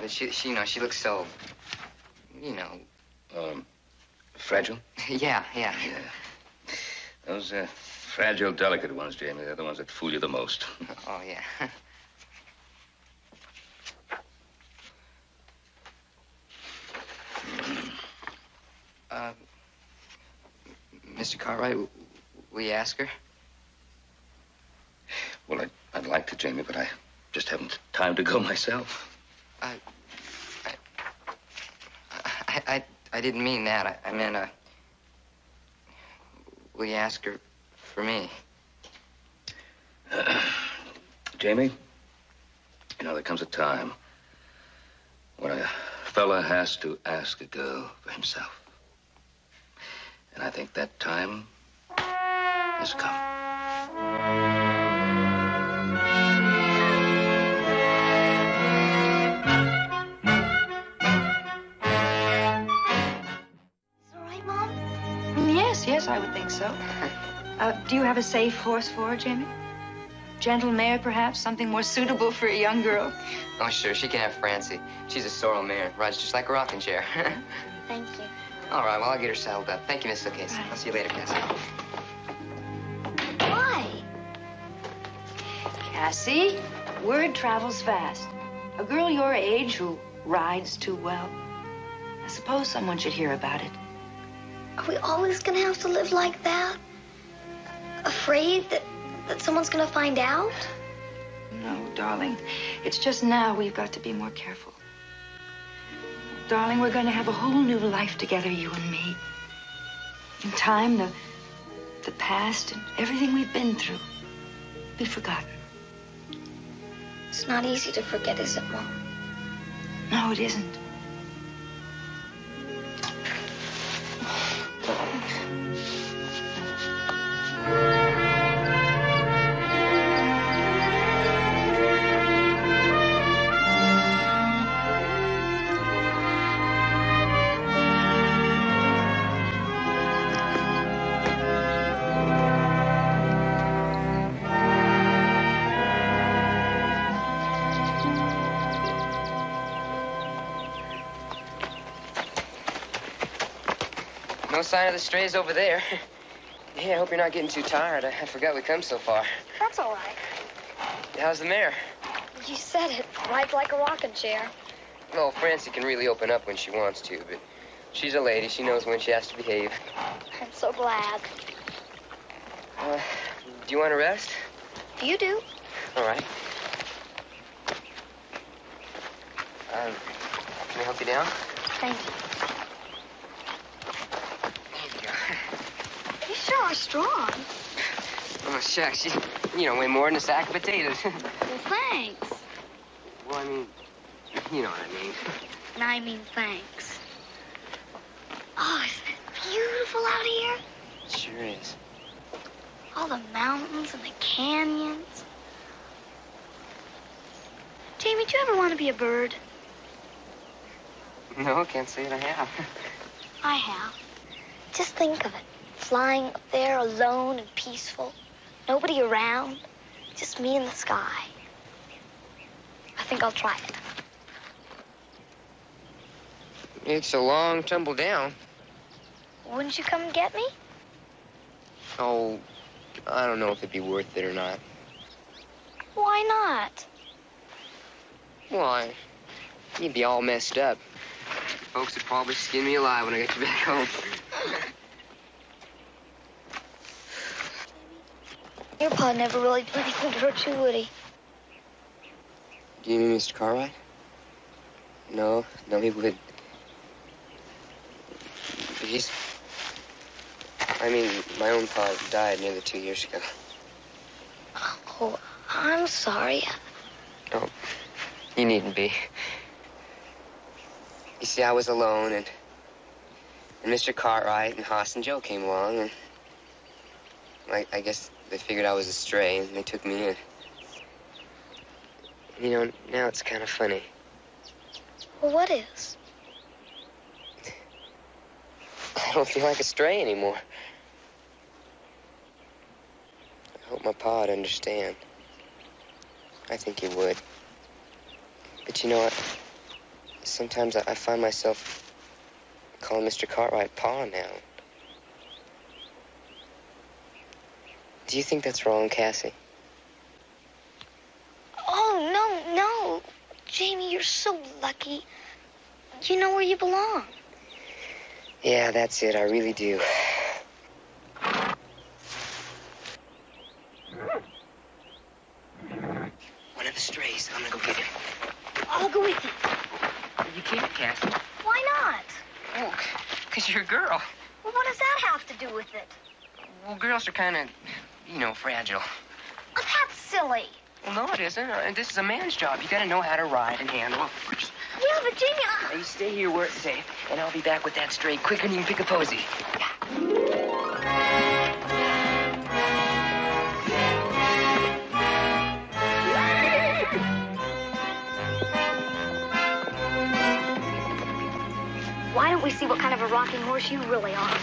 but she, she, you know, she looks so, you know. Um, fragile? [LAUGHS] yeah, yeah. Those uh, fragile, delicate ones, Jamie, they're the ones that fool you the most. [LAUGHS] Oh yeah. [LAUGHS] uh, Mr. Cartwright, w- will you ask her? Well, I'd, I'd like to, Jamie, but I just haven't time to go [LAUGHS] myself. I, I, I didn't mean that. I, I meant, uh, will you ask her for me? [CLEARS THROAT] Jamie, you know, there comes a time when a fella has to ask a girl for himself. And I think that time has come. Mm, Yes, yes, I would think so. [LAUGHS] Uh, do you have a safe horse for her, Jamie? Gentle mare, perhaps? Something more suitable for a young girl? Oh, sure, she can have Francie. She's a sorrel mare. Rides just like a rocking chair. [LAUGHS] Thank you. All right, well, I'll get her saddled up. Thank you, Miss Casey. I'll see you later, Cassie. Cassie, word travels fast. A girl your age who rides too well. I suppose someone should hear about it. Are we always gonna have to live like that? Afraid that, that someone's gonna find out? No, darling. It's just now we've got to be more careful. Darling, we're going to have a whole new life together, you and me. In time, the, the past and everything we've been through will be forgotten. It's not easy to forget, is it, Mom? No, it isn't. No sign of the strays over there. Hey, I hope you're not getting too tired. I, I forgot we come so far. That's all right. How's the mare? You said it. Rides like a rocking chair. Well, Francie can really open up when she wants to, but she's a lady. She knows when she has to behave. I'm so glad. Uh, do you want to rest? You do. All right. Um, can I help you down? Thank you. You sure are strong. Oh, shucks. You, you know, weigh more than a sack of potatoes. [LAUGHS] Well, thanks. well, I mean, you know what I mean. And I mean thanks. Oh, isn't it beautiful out here? It Sure is. All the mountains and the canyons. Jamie, do you ever want to be a bird? No, I can't say that I have. [LAUGHS] I have. Just think of it. Flying up there alone and peaceful. Nobody around. Just me in the sky. I think I'll try it. It's a long tumble down. Wouldn't you come and get me? Oh, I don't know if it'd be worth it or not. Why not? Why? You'd be all messed up. Folks would probably skin me alive when I get you back home. [LAUGHS] Your pa never really did anything to hurt you, would he? Do you mean Mr. Cartwright? No, no, he would. But he's. I mean, my own pa died nearly two years ago. Oh, I'm sorry. No, you needn't be. You see, I was alone, and and Mr. Cartwright and Hoss and Joe came along, and I, I guess they figured I was a stray, and they took me in. You know, now it's kind of funny. Well, what is? [LAUGHS] I don't feel like a stray anymore. I hope my pa would understand. I think he would. But you know what? Sometimes I, I find myself calling Mr. Cartwright Pa now. Do you think that's wrong, Cassie? Oh, no, no. Jamie, you're so lucky. You know where you belong. Yeah, that's it. I really do. One of the strays. I'm gonna go get him. I'll go with you. You can't, Cassie. Why not? Oh, because you're a girl. Well, what does that have to do with it? Well, girls are kind of, you know, fragile. Oh, that's silly. Well, no, it isn't. Uh, This is a man's job. You gotta know how to ride and handle a horse. Yeah, but I... Now, you stay here where it's safe, and I'll be back with that stray quicker than you can pick a posy. Why don't we see what kind of a rocking horse you really are?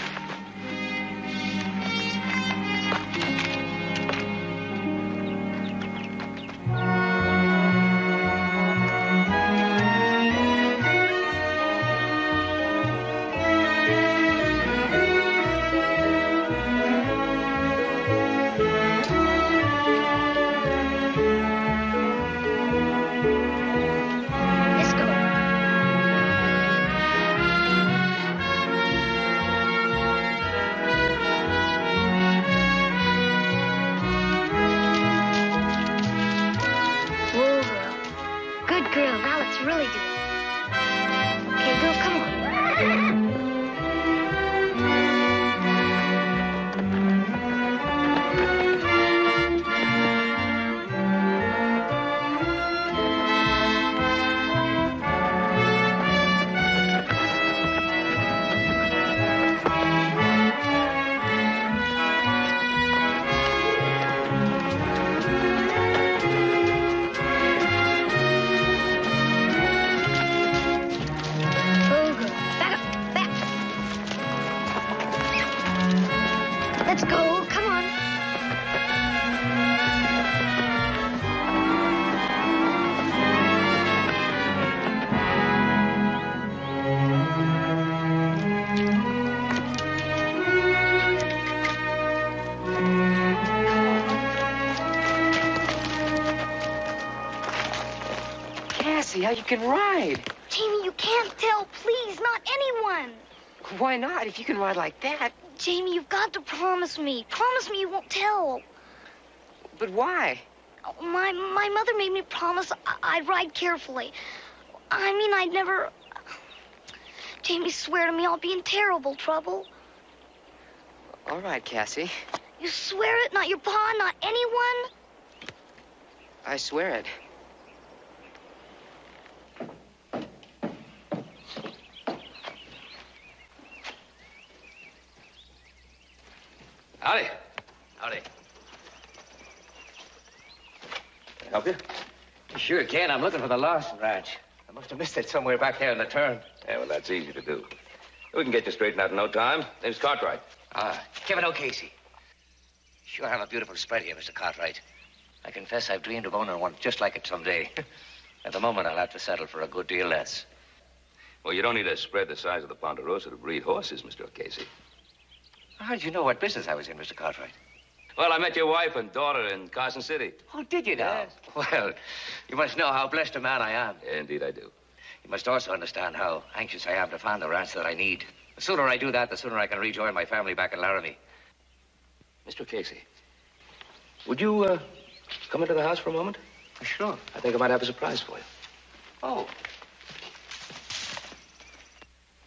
If you can ride like that. Jamie, you've got to promise me. Promise me you won't tell. But why? My my mother made me promise I- I'd ride carefully. I mean, I'd never. Jamie, swear to me I'll be in terrible trouble. All right, Cassie. You swear it? Not your pa, not anyone? I swear it. Howdy. Howdy. Can I help you? You sure can. I'm looking for the Larson Ranch. I must have missed it somewhere back there in the turn. Yeah, well, that's easy to do. We can get you straightened out in no time. Name's Cartwright. Ah, Kevin O'Casey. Sure have a beautiful spread here, Mr. Cartwright. I confess I've dreamed of owning one just like it someday. [LAUGHS] At the moment, I'll have to settle for a good deal less. Well, you don't need a spread the size of the Ponderosa to breed horses, Mr. O'Casey. How did you know what business I was in, Mr. Cartwright? Well, I met your wife and daughter in Carson City. Oh, did you now? Yes. [LAUGHS] Well, you must know how blessed a man I am. Indeed, I do. You must also understand how anxious I am to find the ranch that I need. The sooner I do that, the sooner I can rejoin my family back in Laramie. Mr. Casey, would you uh, come into the house for a moment? Sure. I think I might have a surprise for you. Oh.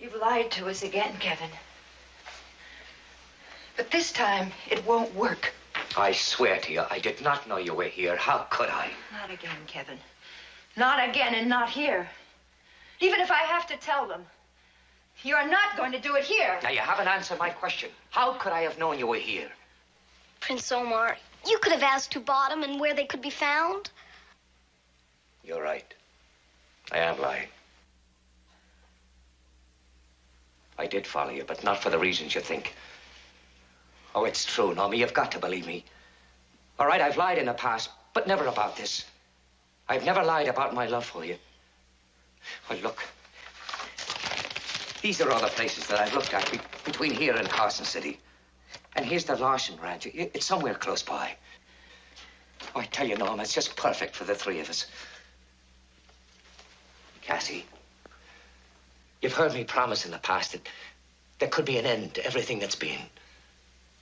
You've lied to us again, Kevin. But this time, it won't work. I swear to you, I did not know you were here. How could I? Not again, Kevin. Not again and not here. Even if I have to tell them. You're not going to do it here. Now, you haven't answered my question. How could I have known you were here? Prince Omar, you could have asked who bought them and where they could be found. You're right. I am lying. I did follow you, but not for the reasons you think. Oh, it's true, Normie. You've got to believe me. All right, I've lied in the past, but never about this. I've never lied about my love for you. Well, look. These are all the places that I've looked at be between here and Carson City. And here's the Larson Ranch. It's somewhere close by. Oh, I tell you, Norma, it's just perfect for the three of us. Cassie, you've heard me promise in the past that there could be an end to everything that's been.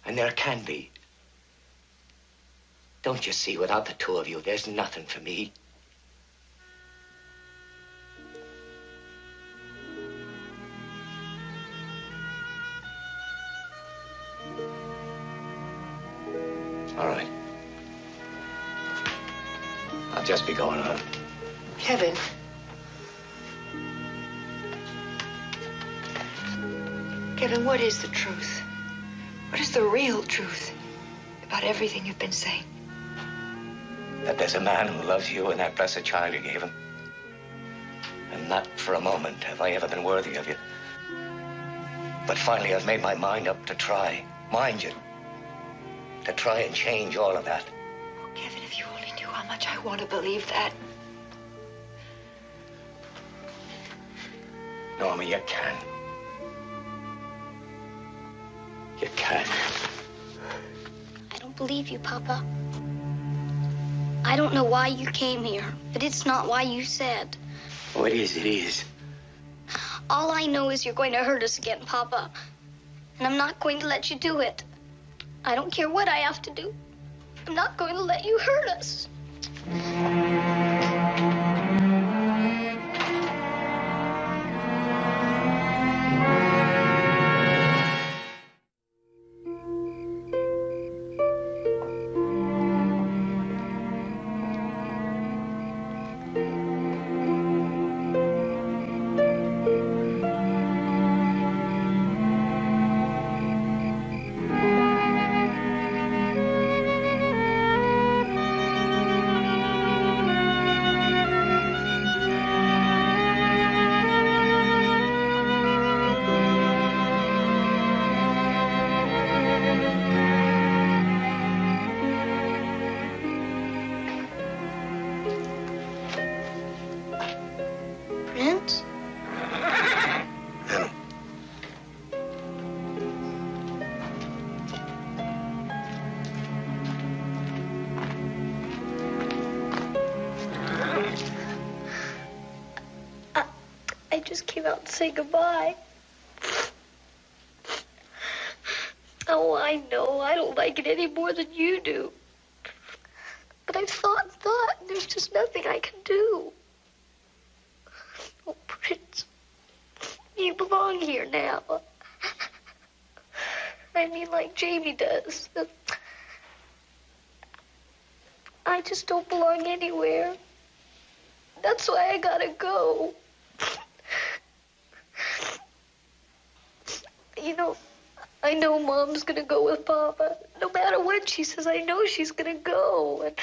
And there can be. Don't you see, without the two of you, there's nothing for me. All right. I'll just be going on. Kevin. Kevin, what is the truth? What is the real truth about everything you've been saying? that there's a man who loves you and that blessed child you gave him. And not for a moment have I ever been worthy of you. But finally, I've made my mind up to try, mind you, to try and change all of that. Oh, Kevin, if you only knew how much I want to believe that. Norma, you can. You can. I don't believe you, Papa. I don't know why you came here, but it's not why you said. Oh, it is, it is. All I know is you're going to hurt us again, Papa. And I'm not going to let you do it. I don't care what I have to do. I'm not going to let you hurt us. Say goodbye. Oh, I know. I don't like it any more than you do. But I've thought and thought, and there's just nothing I can do. Oh, Prince, you belong here now. I mean, like Jamie does. I just don't belong anywhere. That's why I gotta go. You know, I know Mom's gonna go with Papa. No matter what she says, I know she's gonna go. And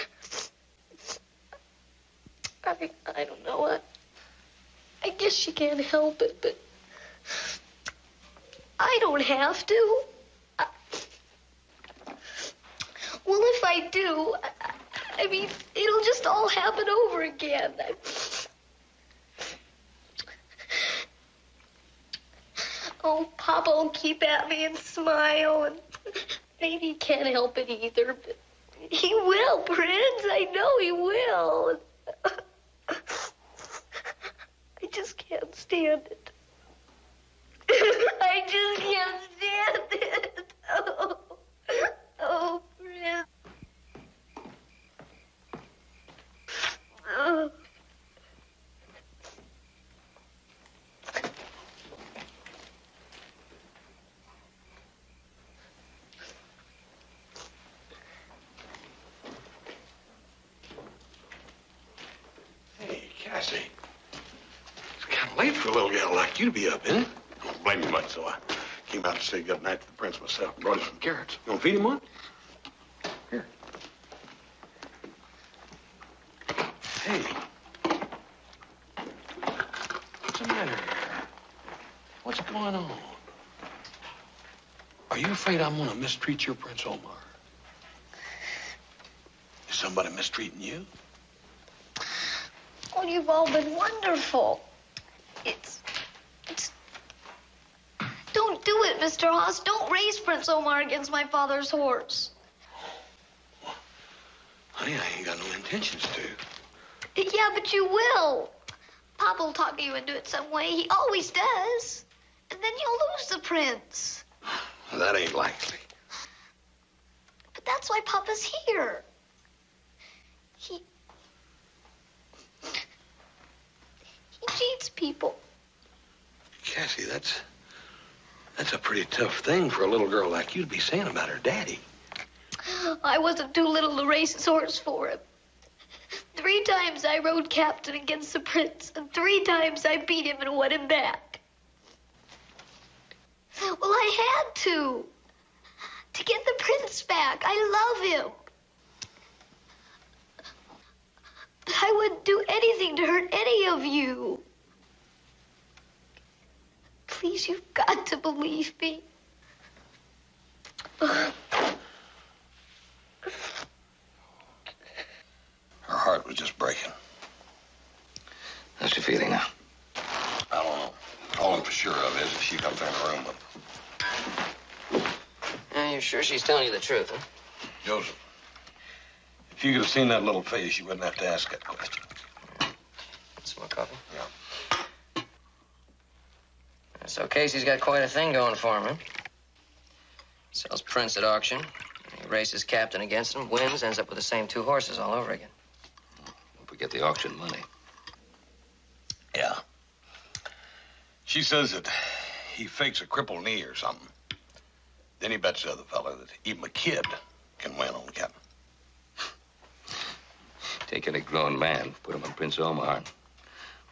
I, I don't know. I, I guess she can't help it, but I don't have to. I, well, if I do, I, I mean, it'll just all happen over again. I, Papa will keep at me and smile, and maybe he can't help it either, but he will, Prince. I know he will. I just can't stand it. [LAUGHS] I just can't stand it. [LAUGHS] Oh, oh Prince. Oh. Hey, Cassie. It's kind of late for a little gal like you be up? I don't blame you much, so I came out to say good night to the prince myself. Brought him some carrots. You to feed him one? Here. Hey. What's the matter here? What's going on? Are you afraid I'm going to mistreat your Prince Omar? Is somebody mistreating you? Oh, you've all been wonderful. It's. It's. Don't do it, Mr. Hoss. Don't race Prince Omar against my father's horse. Honey, I ain't got no intentions to. Yeah, but you will. Papa will talk you into it some way. He always does. And then you'll lose the prince. [SIGHS] That ain't likely. But that's why Papa's here. He. He cheats people. Cassie, that's that's a pretty tough thing for a little girl like you to be saying about her daddy. I wasn't too little to race his horse for him. Three times I rode captain against the prince, and three times I beat him and won him back. Well, I had to. To get the prince back. I love him. I wouldn't do anything to hurt any of you. Please, you've got to believe me. Her heart was just breaking. How's she feeling now? I don't know. All I'm for sure of is if she comes in the room with Yeah, you're sure she's telling you the truth, huh? Joseph. If you could have seen that little face, you wouldn't have to ask that question. Some more coffee? Yeah. So Casey's got quite a thing going for him, huh? Sells Prince at auction. He races captain against him, wins, ends up with the same two horses all over again. If we get the auction money. Yeah. She says that he fakes a crippled knee or something. Then he bets the other fella that even a kid can win on Captain. Take any grown man, put him on Prince Omar.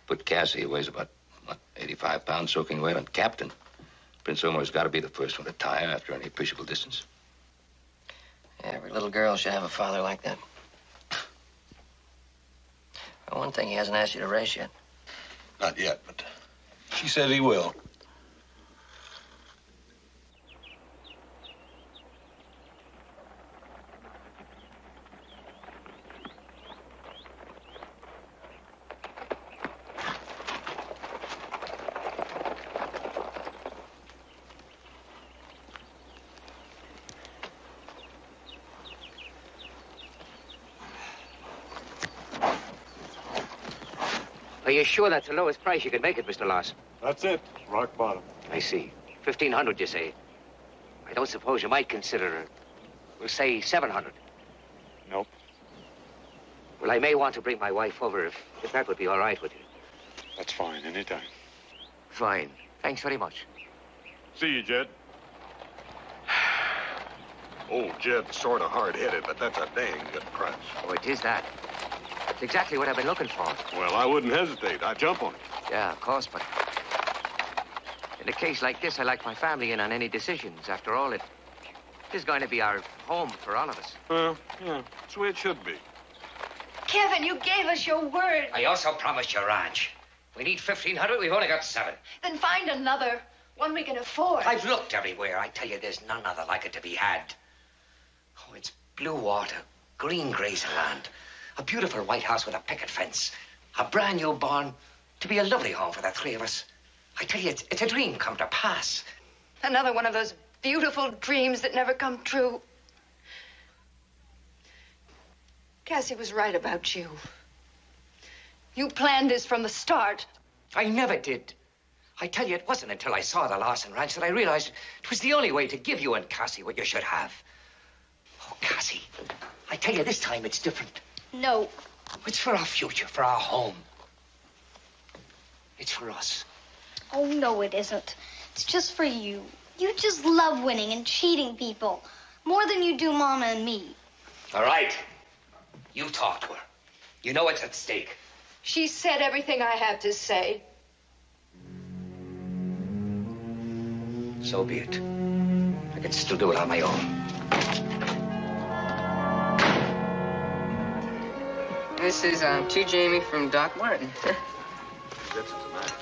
Put Cassie, who weighs about, what, 85 pounds, soaking wet and captain. Prince Omar's got to be the first one to tire after any appreciable distance. Every little girl should have a father like that. One thing, he hasn't asked you to race yet. Not yet, but she says he will. Are you sure that's the lowest price you can make it, Mr. Larson? That's it. Rock bottom. I see. Fifteen hundred, you say? I don't suppose you might consider, we'll say seven hundred. Nope. Well, I may want to bring my wife over if, if that would be all right with you. That's fine. Anytime. Fine. Thanks very much. See you, Jed. [SIGHS] Old Jed's sort of hard-headed, but that's a dang good price. Oh, it is that. It's exactly what I've been looking for. Well, I wouldn't hesitate. I'd jump on it. Yeah, of course, but In a case like this, I like my family in on any decisions. After all, it is going to be our home for all of us. Well, yeah, that's the way it should be. Kevin, you gave us your word. I also promised you ranch. We need 1,500. We've only got seven. Then find another. One we can afford. I've looked everywhere. I tell you, there's none other like it to be had. Oh, it's blue water, green grazing land, a beautiful white house with a picket fence, a brand new barn, to be a lovely home for the three of us. I tell you, it's, it's a dream come to pass. Another one of those beautiful dreams that never come true. Cassie was right about you. You planned this from the start. I never did. I tell you, it wasn't until I saw the Larson Ranch that I realized it was the only way to give you and Cassie what you should have. Oh, Cassie, I tell you, this time it's different. No. It's for our future, for our home. It's for us. Oh, no, it isn't. It's just for you. You just love winning and cheating people. More than you do Mama and me. All right. You talk to her. You know what's at stake. She said everything I have to say. So be it. I can still do it on my own. This is um, to Jamie from Doc Martin. That's the matter.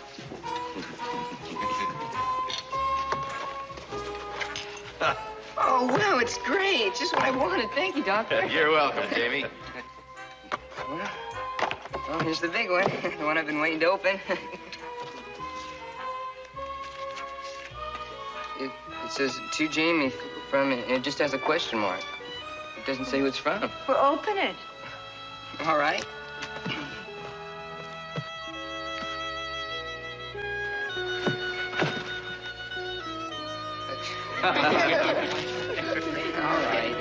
oh, wow, it's great. Just what I wanted. Thank you, Doctor. [LAUGHS] You're welcome, Jamie. Well, [LAUGHS] well, here's the big one. [LAUGHS] the one I've been waiting to open. it, it says to Jamie from, and it just has a question mark. It doesn't say who it's from. Well, open it. All right. All right.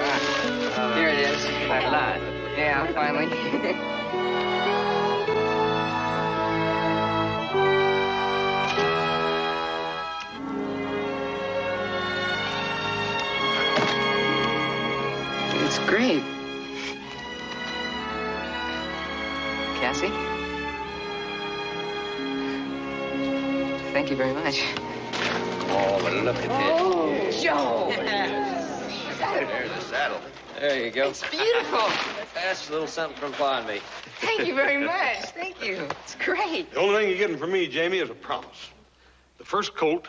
ah, here it is. I lied. Yeah, finally. [LAUGHS] great. Cassie? Thank you very much. Oh, but look at this. Oh, oh this. Joe! There's the saddle. There you go. It's beautiful. [LAUGHS] That's a little something from Barnby. Thank you very [LAUGHS] much. Thank you. It's great. The only thing you're getting from me, Jamie, is a promise. The first colt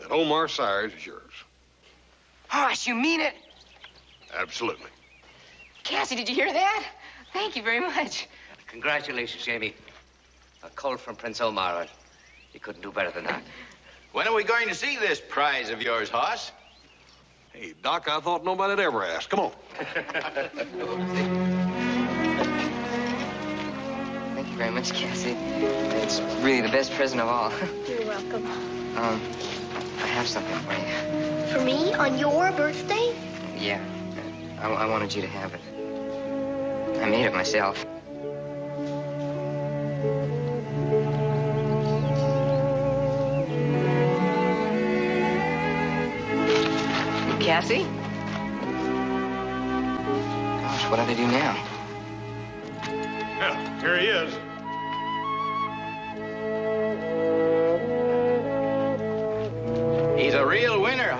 that Omar sires is yours. Hoss, you mean it? Absolutely. Cassie, did you hear that? Thank you very much. Congratulations, Jamie. A colt from Prince Omar. You couldn't do better than that. When are we going to see this prize of yours, Hoss? Hey, Doc, I thought nobody'd ever ask. Come on. Thank you very much, Cassie. It's really the best present of all. You're welcome. Um, I have something for you. For me, on your birthday? Yeah, I, I wanted you to have it. I made it myself. Cassie? Gosh, what do they do now? Yeah, here he is. He's a real winner,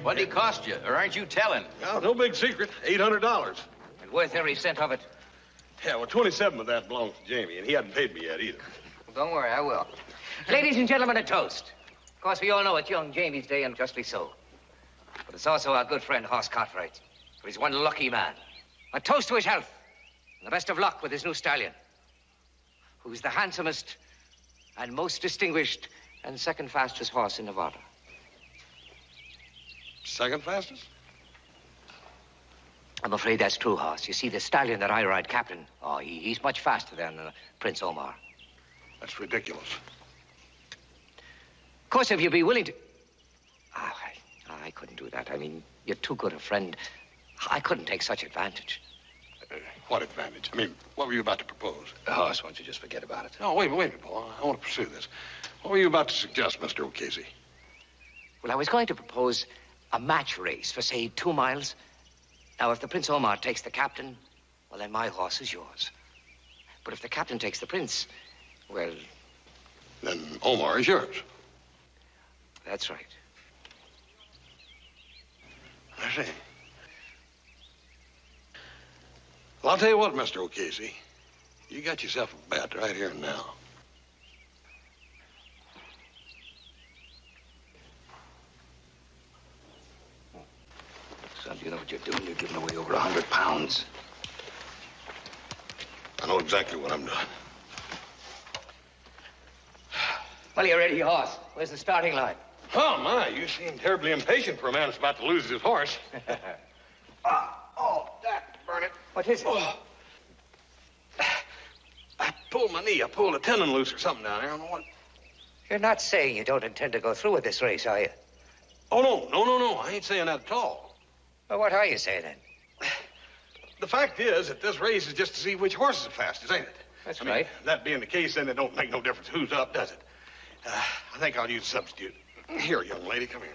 Hoss. What'd he cost you? Or aren't you telling? No, no big secret. $800. And worth every cent of it. Yeah, well, 27 of that belongs to Jamie, and he hadn't paid me yet either. Don't worry, I will. Ladies and gentlemen, a toast. Of course, we all know it's young Jamie's day, and justly so. But it's also our good friend, Hoss Cartwright. For he's one lucky man. A toast to his health, and the best of luck with his new stallion, who's the handsomest and most distinguished and second fastest horse in Nevada. Second fastest? I'm afraid that's true, Hoss. You see, the stallion that I ride, Captain, oh, he, he's much faster than uh, Prince Omar. That's ridiculous. Of course, if you'd be willing to... Ah, I, I couldn't do that. I mean, you're too good a friend. I couldn't take such advantage. Uh, what advantage? I mean, what were you about to propose? Hoss, why don't you just forget about it? Oh, wait a minute, wait a minute, Paul. I want to pursue this. What were you about to suggest, Mr. O'Casey? Well, I was going to propose a match race for, say, two miles. Now, if the Prince Omar takes the captain, well, then my horse is yours. But if the captain takes the prince, well, Then Omar is yours. that's right. I see. Well, I'll tell you what, Mr. O'Casey. You got yourself a bet right here and now. Son, you know what you're doing? You're giving away over a hundred pounds. I know exactly what I'm doing. Well, you're ready, Hoss. Where's the starting line? Oh, my, you seem terribly impatient for a man that's about to lose his horse. [LAUGHS] Ah, oh, that, burn it. What is it? Oh. I pulled my knee. I pulled a tendon loose or something down there. I don't know what. You're not saying you don't intend to go through with this race, are you? Oh, no, no, no, no. I ain't saying that at all. Well, what are you saying then? [SIGHS] The fact is that this race is just to see which horse is the fastest, ain't it? That's I mean, right. That being the case, then it don't make no difference who's up, does it? Uh, I think I'll use a substitute. Here, young lady, come here.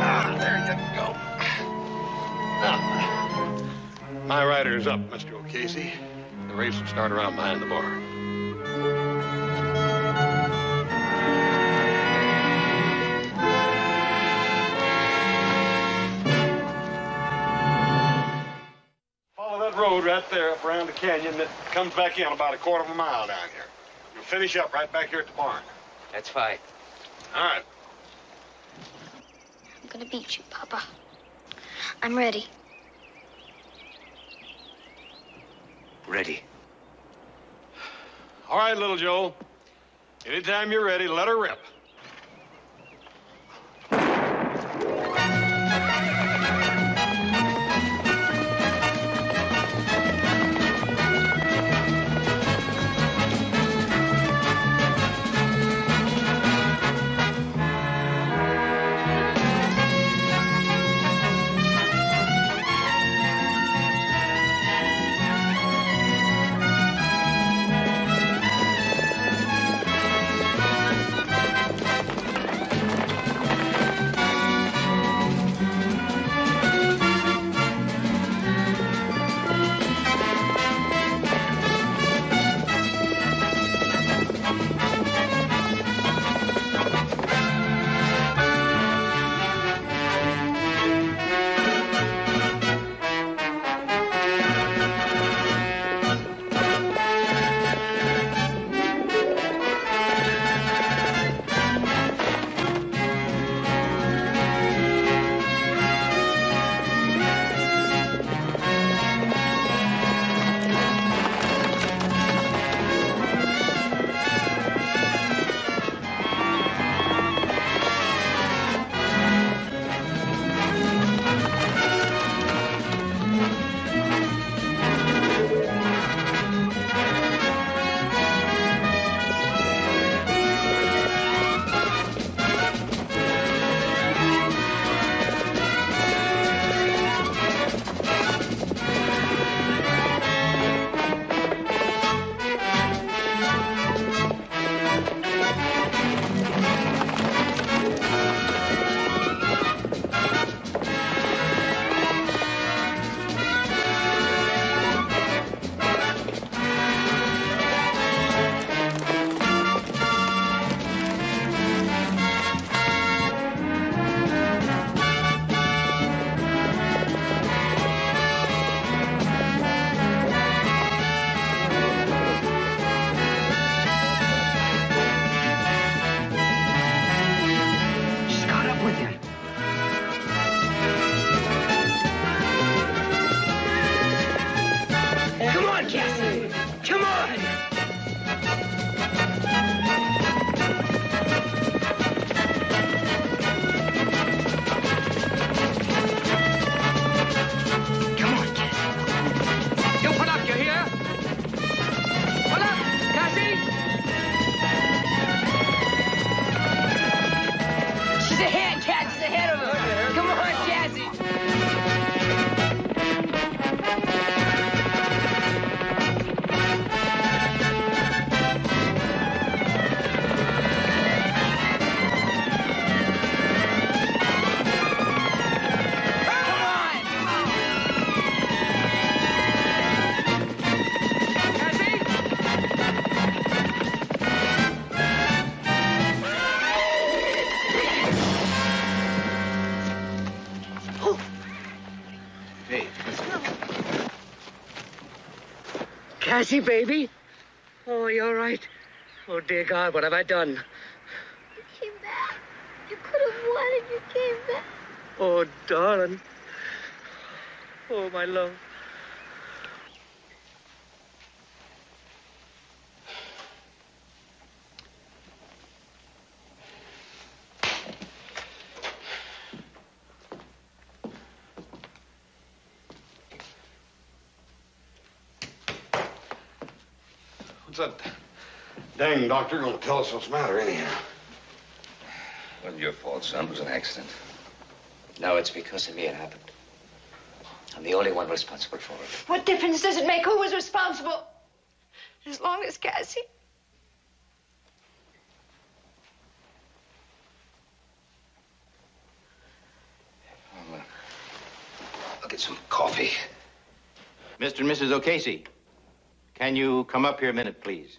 Ah, there you go. Now, my rider's up, Mr. O'Casey. The race will start around behind the bar. That right there up around the canyon that comes back in about a quarter of a mile down here. You'll finish up right back here at the barn. That's fine. All right. I'm gonna beat you, Papa. I'm ready. Ready. All right, little Joe. Anytime you're ready, let her rip. Cassie, baby. Oh, you're right. Oh, dear God, what have I done? You came back. You could have won and you came back. Oh, darling. Oh, my love. Dang doctor gonna tell us what's the matter anyhow? Wasn't your fault, son. It was an accident. No, it's because of me it happened. I'm the only one responsible for it. What difference does it make who was responsible? As long as Cassie. Uh, I'll get some coffee. Mr. and Mrs. O'Casey, can you come up here a minute, please?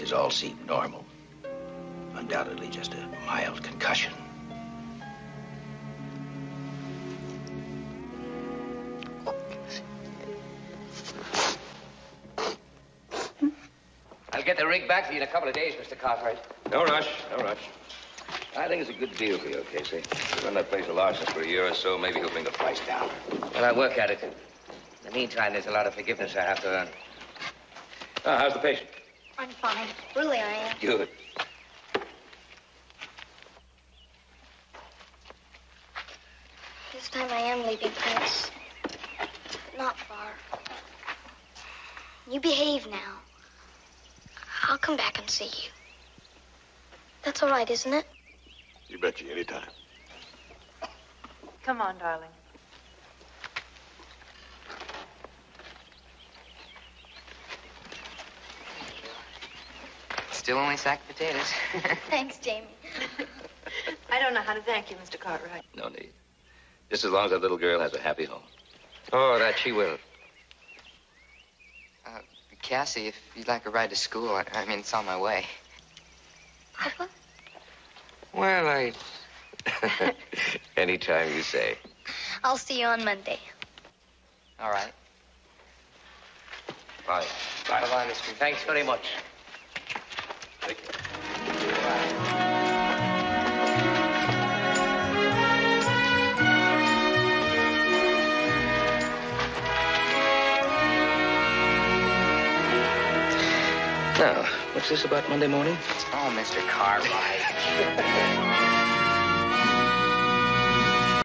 Reflexes all seem normal. Undoubtedly just a mild concussion. I'll get the rig back to you in a couple of days, Mr. Cartwright. No rush, no rush. I think it's a good deal for you, Casey. You Run that place of Larson's for a year or so, maybe he'll bring the price down. Well, I'll work at it. In the meantime, there's a lot of forgiveness I have to earn. Ah, how's the patient? I'm fine. Really, I am. Good. This time I am leaving Prince. But not far. You behave now. I'll come back and see you. That's all right, isn't it? You bet you anytime. Come on, darling. Still only sack potatoes. [LAUGHS] Thanks, Jamie. [LAUGHS] I don't know how to thank you, Mr. Cartwright. No need. Just as long as that little girl has a happy home. Oh, that she will. Uh, Cassie, if you'd like a ride to school, I, I mean, it's on my way. Papa? Well, I. [LAUGHS] Anytime you say. I'll see you on Monday. All right. Bye. Bye. Bye, Mr. Thanks very much. Now, what's this about Monday morning? Oh, Mr. Cartwright. [LAUGHS]